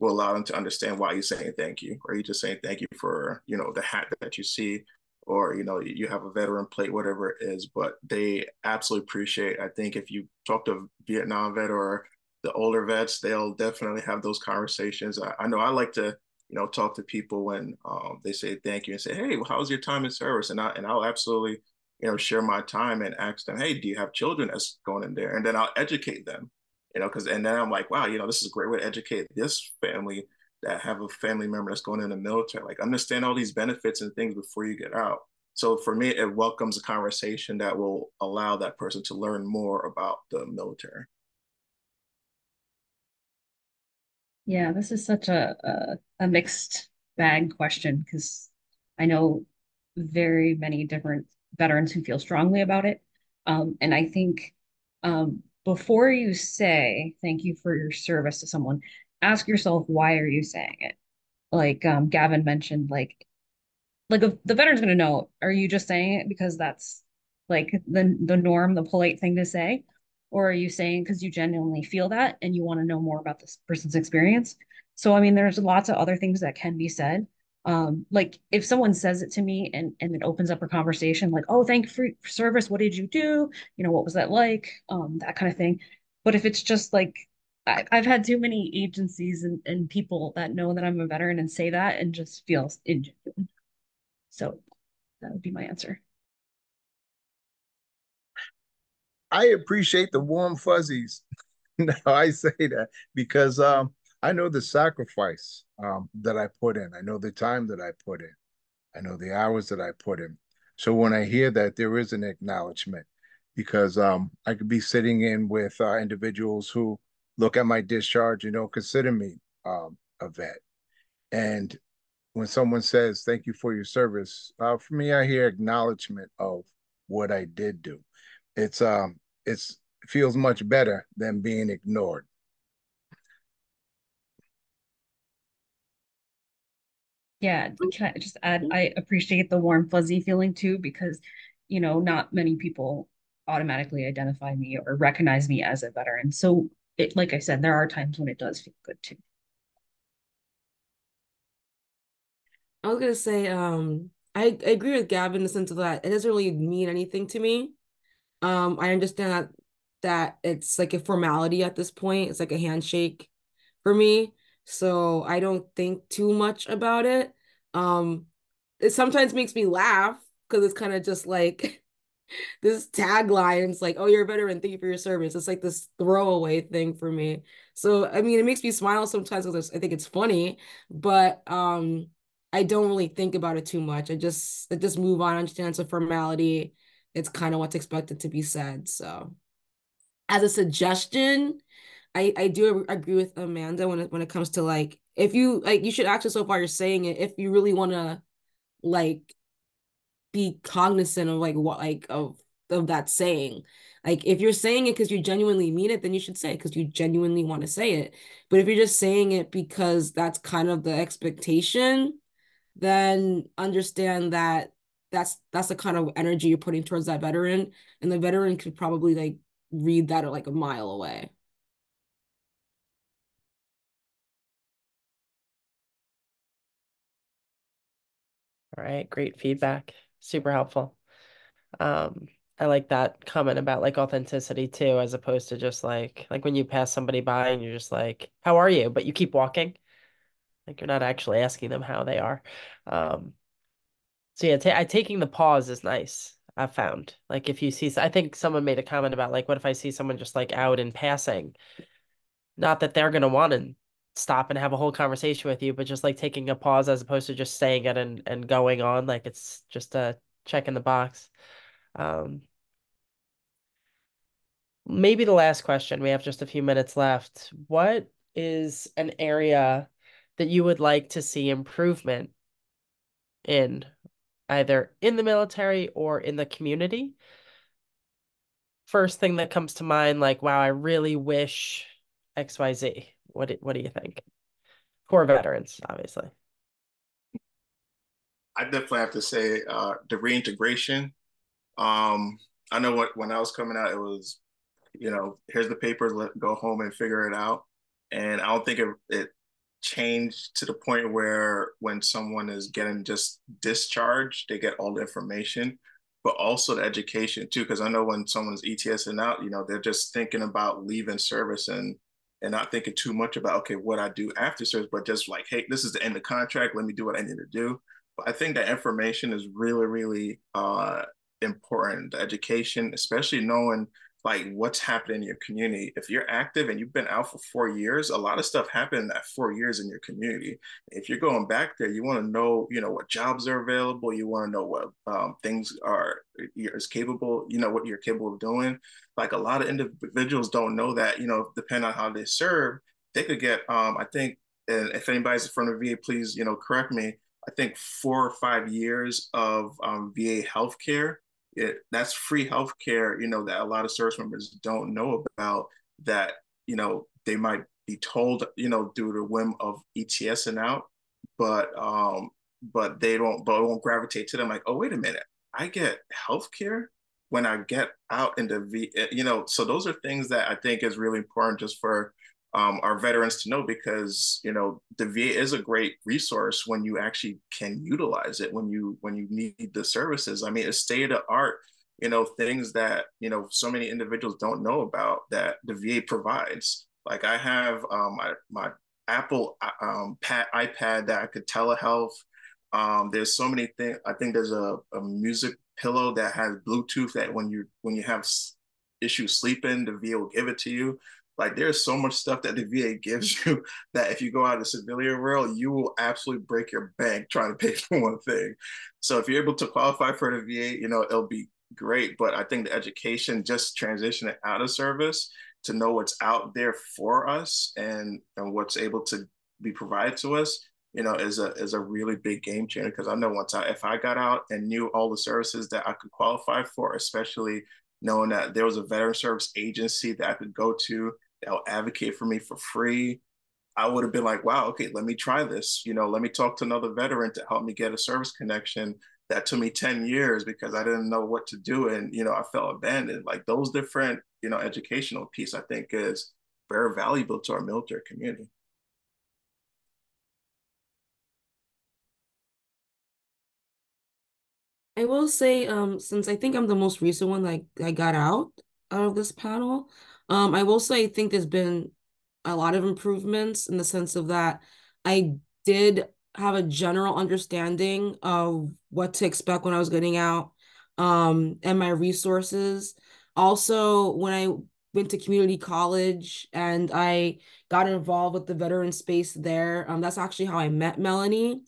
F: will allow them to understand why you're saying thank you or you just saying thank you for you know the hat that you see or you know you have a veteran plate whatever it is but they absolutely appreciate i think if you talk to vietnam vet or the older vets they'll definitely have those conversations i, I know i like to you know talk to people when um, they say thank you and say hey well, your time in service and i and i'll absolutely you know, share my time and ask them, hey, do you have children that's going in there? And then I'll educate them, you know, because and then I'm like, wow, you know, this is a great way to educate this family that have a family member that's going in the military. Like understand all these benefits and things before you get out. So for me, it welcomes a conversation that will allow that person to learn more about the military.
G: Yeah, this is such a a, a mixed bag question because I know very many different veterans who feel strongly about it. Um, and I think um, before you say thank you for your service to someone, ask yourself why are you saying it? Like um, Gavin mentioned, like like the veteran's going to know. Are you just saying it because that's like the the norm, the polite thing to say, or are you saying because you genuinely feel that and you want to know more about this person's experience? So I mean, there's lots of other things that can be said. Um, like if someone says it to me and and it opens up a conversation, like, oh, thank you for service. What did you do? You know, what was that like? Um, that kind of thing. But if it's just like I, I've had too many agencies and, and people that know that I'm a veteran and say that and just feels ingenuine. So that would be my answer.
E: I appreciate the warm fuzzies. *laughs* no, I say that because um, I know the sacrifice um, that I put in. I know the time that I put in. I know the hours that I put in. So when I hear that, there is an acknowledgement because um, I could be sitting in with uh, individuals who look at my discharge and don't consider me um, a vet. And when someone says, thank you for your service, uh, for me, I hear acknowledgement of what I did do it's um it's feels much better than being ignored.
G: Yeah, can I just add, I appreciate the warm fuzzy feeling too, because, you know, not many people automatically identify me or recognize me as a veteran. So it, like I said, there are times when it does feel good too.
D: I was gonna say, um, I, I agree with Gavin in the sense of that it doesn't really mean anything to me. Um, I understand that that it's like a formality at this point. It's like a handshake for me. So I don't think too much about it. Um, it sometimes makes me laugh because it's kind of just like *laughs* this tagline. It's like, oh, you're a veteran. Thank you for your service. It's like this throwaway thing for me. So I mean, it makes me smile sometimes because I think it's funny, but um, I don't really think about it too much. I just I just move on. I understand it's a formality it's kind of what's expected to be said. So, as a suggestion, I I do agree with Amanda when it when it comes to like if you like you should ask yourself while you're saying it if you really want to like be cognizant of like what like of of that saying. Like if you're saying it because you genuinely mean it, then you should say it because you genuinely want to say it. But if you're just saying it because that's kind of the expectation, then understand that that's that's the kind of energy you're putting towards that veteran and the veteran could probably like read that at like a mile away.
C: All right great feedback super helpful. Um i like that comment about like authenticity too as opposed to just like like when you pass somebody by and you're just like how are you? But you keep walking. Like you're not actually asking them how they are. Um so yeah, ta taking the pause is nice. I've found like if you see, I think someone made a comment about like, what if I see someone just like out in passing? Not that they're gonna want to stop and have a whole conversation with you, but just like taking a pause as opposed to just saying it and and going on, like it's just a check in the box. Um, maybe the last question. We have just a few minutes left. What is an area that you would like to see improvement in either in the military or in the community. First thing that comes to mind, like, wow, I really wish XYZ. What do, what do you think? Core veterans, obviously.
F: I definitely have to say uh, the reintegration. Um, I know what when I was coming out, it was, you know, here's the papers, let go home and figure it out. And I don't think it, it changed to the point where when someone is getting just discharged, they get all the information, but also the education too. Because I know when someone's ETSing out, you know, they're just thinking about leaving service and and not thinking too much about okay, what I do after service, but just like, hey, this is the end of contract. Let me do what I need to do. But I think that information is really, really uh, important. The education, especially knowing like what's happening in your community. If you're active and you've been out for four years, a lot of stuff happened in that four years in your community. If you're going back there, you want to know, you know, what jobs are available. You want to know what um, things are is capable, you know, what you're capable of doing. Like a lot of individuals don't know that, you know, depending on how they serve, they could get, um, I think, and if anybody's in front of VA, please, you know, correct me. I think four or five years of um, VA healthcare it, that's free healthcare, you know, that a lot of service members don't know about that, you know, they might be told, you know, due to whim of ETS and out, but um, but they don't but won't gravitate to them like, oh, wait a minute, I get healthcare when I get out into V, you know, so those are things that I think is really important just for um, our veterans to know because you know the VA is a great resource when you actually can utilize it when you when you need the services. I mean, it's state of art, you know, things that you know so many individuals don't know about that the VA provides. Like I have um, my my Apple um, pad, iPad that I could telehealth. Um, there's so many things. I think there's a, a music pillow that has Bluetooth that when you when you have issues sleeping, the VA will give it to you. Like there's so much stuff that the VA gives *laughs* you that if you go out of the civilian world, you will absolutely break your bank trying to pay *laughs* for one thing. So if you're able to qualify for the VA, you know, it'll be great. But I think the education, just transitioning out of service to know what's out there for us and, and what's able to be provided to us, you know, is a is a really big game changer. Because I know once I if I got out and knew all the services that I could qualify for, especially knowing that there was a veteran service agency that I could go to they'll advocate for me for free. I would have been like, wow, okay, let me try this. You know, let me talk to another veteran to help me get a service connection. That took me 10 years because I didn't know what to do. And, you know, I felt abandoned. Like those different, you know, educational piece, I think is very valuable to our military community.
D: I will say, um, since I think I'm the most recent one like I got out out of this panel, um, I will say I think there's been a lot of improvements in the sense of that I did have a general understanding of what to expect when I was getting out um, and my resources. Also, when I went to community college and I got involved with the veteran space there, um, that's actually how I met Melanie.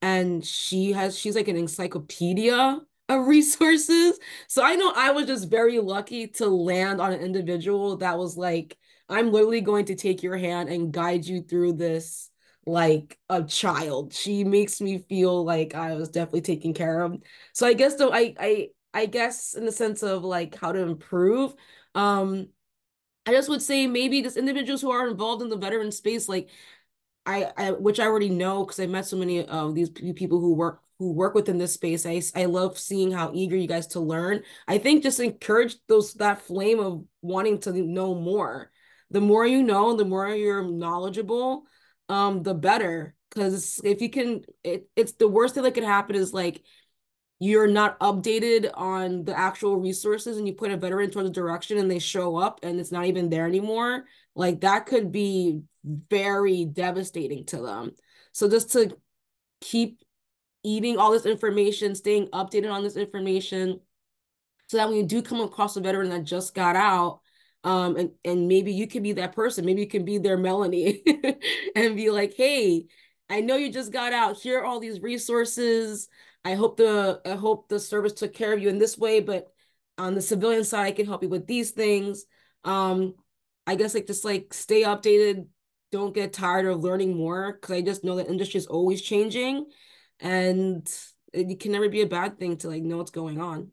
D: And she has, she's like an encyclopedia of resources. So I know I was just very lucky to land on an individual that was like, I'm literally going to take your hand and guide you through this like a child. She makes me feel like I was definitely taken care of. So I guess though I I I guess in the sense of like how to improve, um I just would say maybe just individuals who are involved in the veteran space, like I, I which I already know because I met so many of these people who work who work within this space. I, I love seeing how eager you guys to learn. I think just encourage those that flame of wanting to know more. The more you know, the more you're knowledgeable, um, the better. Because if you can, it, it's the worst thing that could happen is like you're not updated on the actual resources and you put a veteran towards a direction and they show up and it's not even there anymore. Like that could be very devastating to them. So just to keep eating all this information, staying updated on this information, so that when you do come across a veteran that just got out, um, and and maybe you can be that person, maybe you can be their Melanie, *laughs* and be like, hey, I know you just got out. Here are all these resources. I hope the I hope the service took care of you in this way, but on the civilian side, I can help you with these things. Um, I guess like just like stay updated. Don't get tired of learning more because I just know that industry is always changing and it can never be a bad thing to like know what's going on.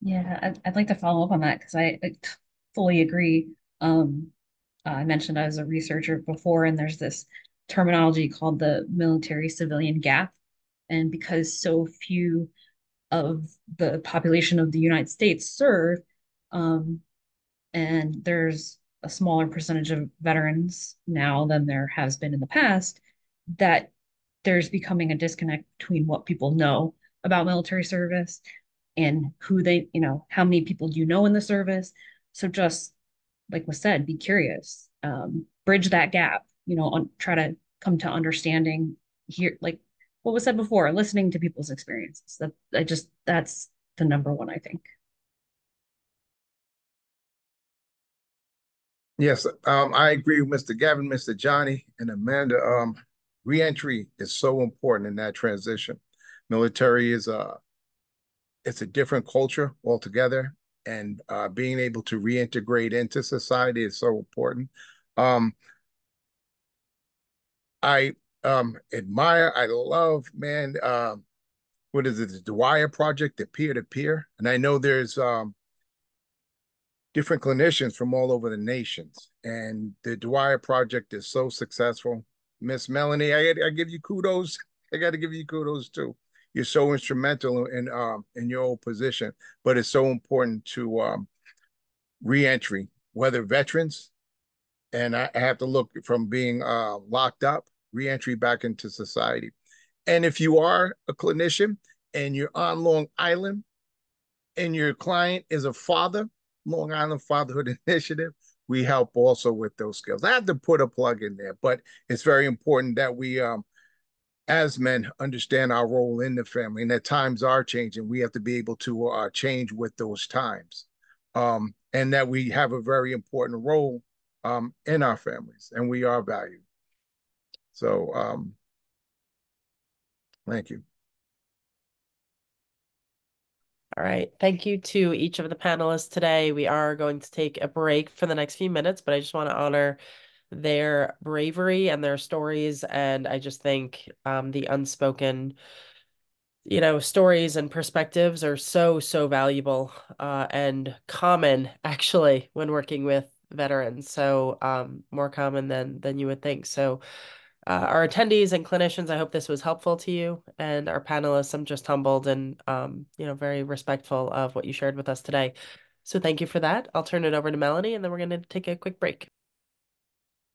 G: Yeah, I'd, I'd like to follow up on that because I, I fully agree. Um, uh, I mentioned I was a researcher before, and there's this terminology called the military civilian gap. And because so few of the population of the United States serve, um, and there's a smaller percentage of veterans now than there has been in the past, that there's becoming a disconnect between what people know about military service and who they, you know, how many people do you know in the service. So just like was said, be curious, um, bridge that gap, you know, on, try to come to understanding here, like what was said before, listening to people's experiences. That I just that's the number one, I think.
E: Yes, um, I agree with Mr. Gavin, Mr. Johnny, and Amanda. Um, reentry is so important in that transition. Military is a it's a different culture altogether, and uh, being able to reintegrate into society is so important. Um, I um, admire, I love, man. Uh, what is it? The Dwyer Project, the peer to peer, and I know there's um, different clinicians from all over the nations. And the Dwyer Project is so successful. Miss Melanie, I, I give you kudos. I got to give you kudos too. you're so instrumental in um in your old position, but it's so important to um reentry, whether veterans, and I, I have to look from being uh locked up, reentry back into society. And if you are a clinician and you're on Long Island and your client is a father, Long Island Fatherhood *laughs* Initiative, we help also with those skills. I have to put a plug in there, but it's very important that we um as men understand our role in the family and that times are changing. We have to be able to uh, change with those times. Um, and that we have a very important role um, in our families and we are valued. So um, thank you.
C: All right. Thank you to each of the panelists today. We are going to take a break for the next few minutes, but I just want to honor their bravery and their stories. And I just think um, the unspoken, you know, stories and perspectives are so, so valuable uh, and common *laughs* actually when working with veterans. So um, more common than than you would think. So uh, our attendees and clinicians, I hope this was helpful to you. And our panelists, I'm just humbled and um, you know, very respectful of what you shared with us today. So thank you for that. I'll turn it over to Melanie and then we're going to take a quick break.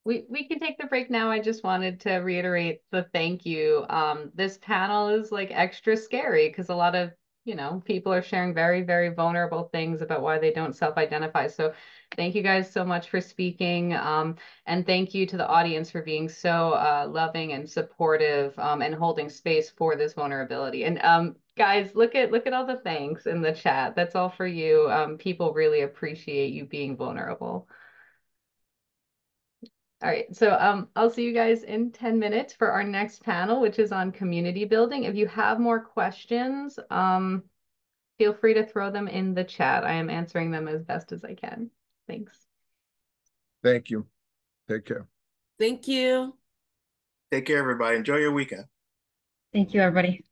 A: We we can take the break now. I just wanted to reiterate the thank you. Um, this panel is like extra scary because a lot of, you know, people are sharing very, very vulnerable things about why they don't self-identify. So thank you guys so much for speaking. Um, and thank you to the audience for being so uh, loving and supportive um, and holding space for this vulnerability. And um, guys, look at look at all the thanks in the chat. That's all for you. Um, people really appreciate you being vulnerable. All right, so um, I'll see you guys in 10 minutes for our next panel, which is on community building. If you have more questions, um, feel free to throw them in the chat. I am answering them as best as I can. Thanks.
E: Thank you. Take care.
D: Thank you.
F: Take care, everybody. Enjoy your weekend.
G: Thank you, everybody.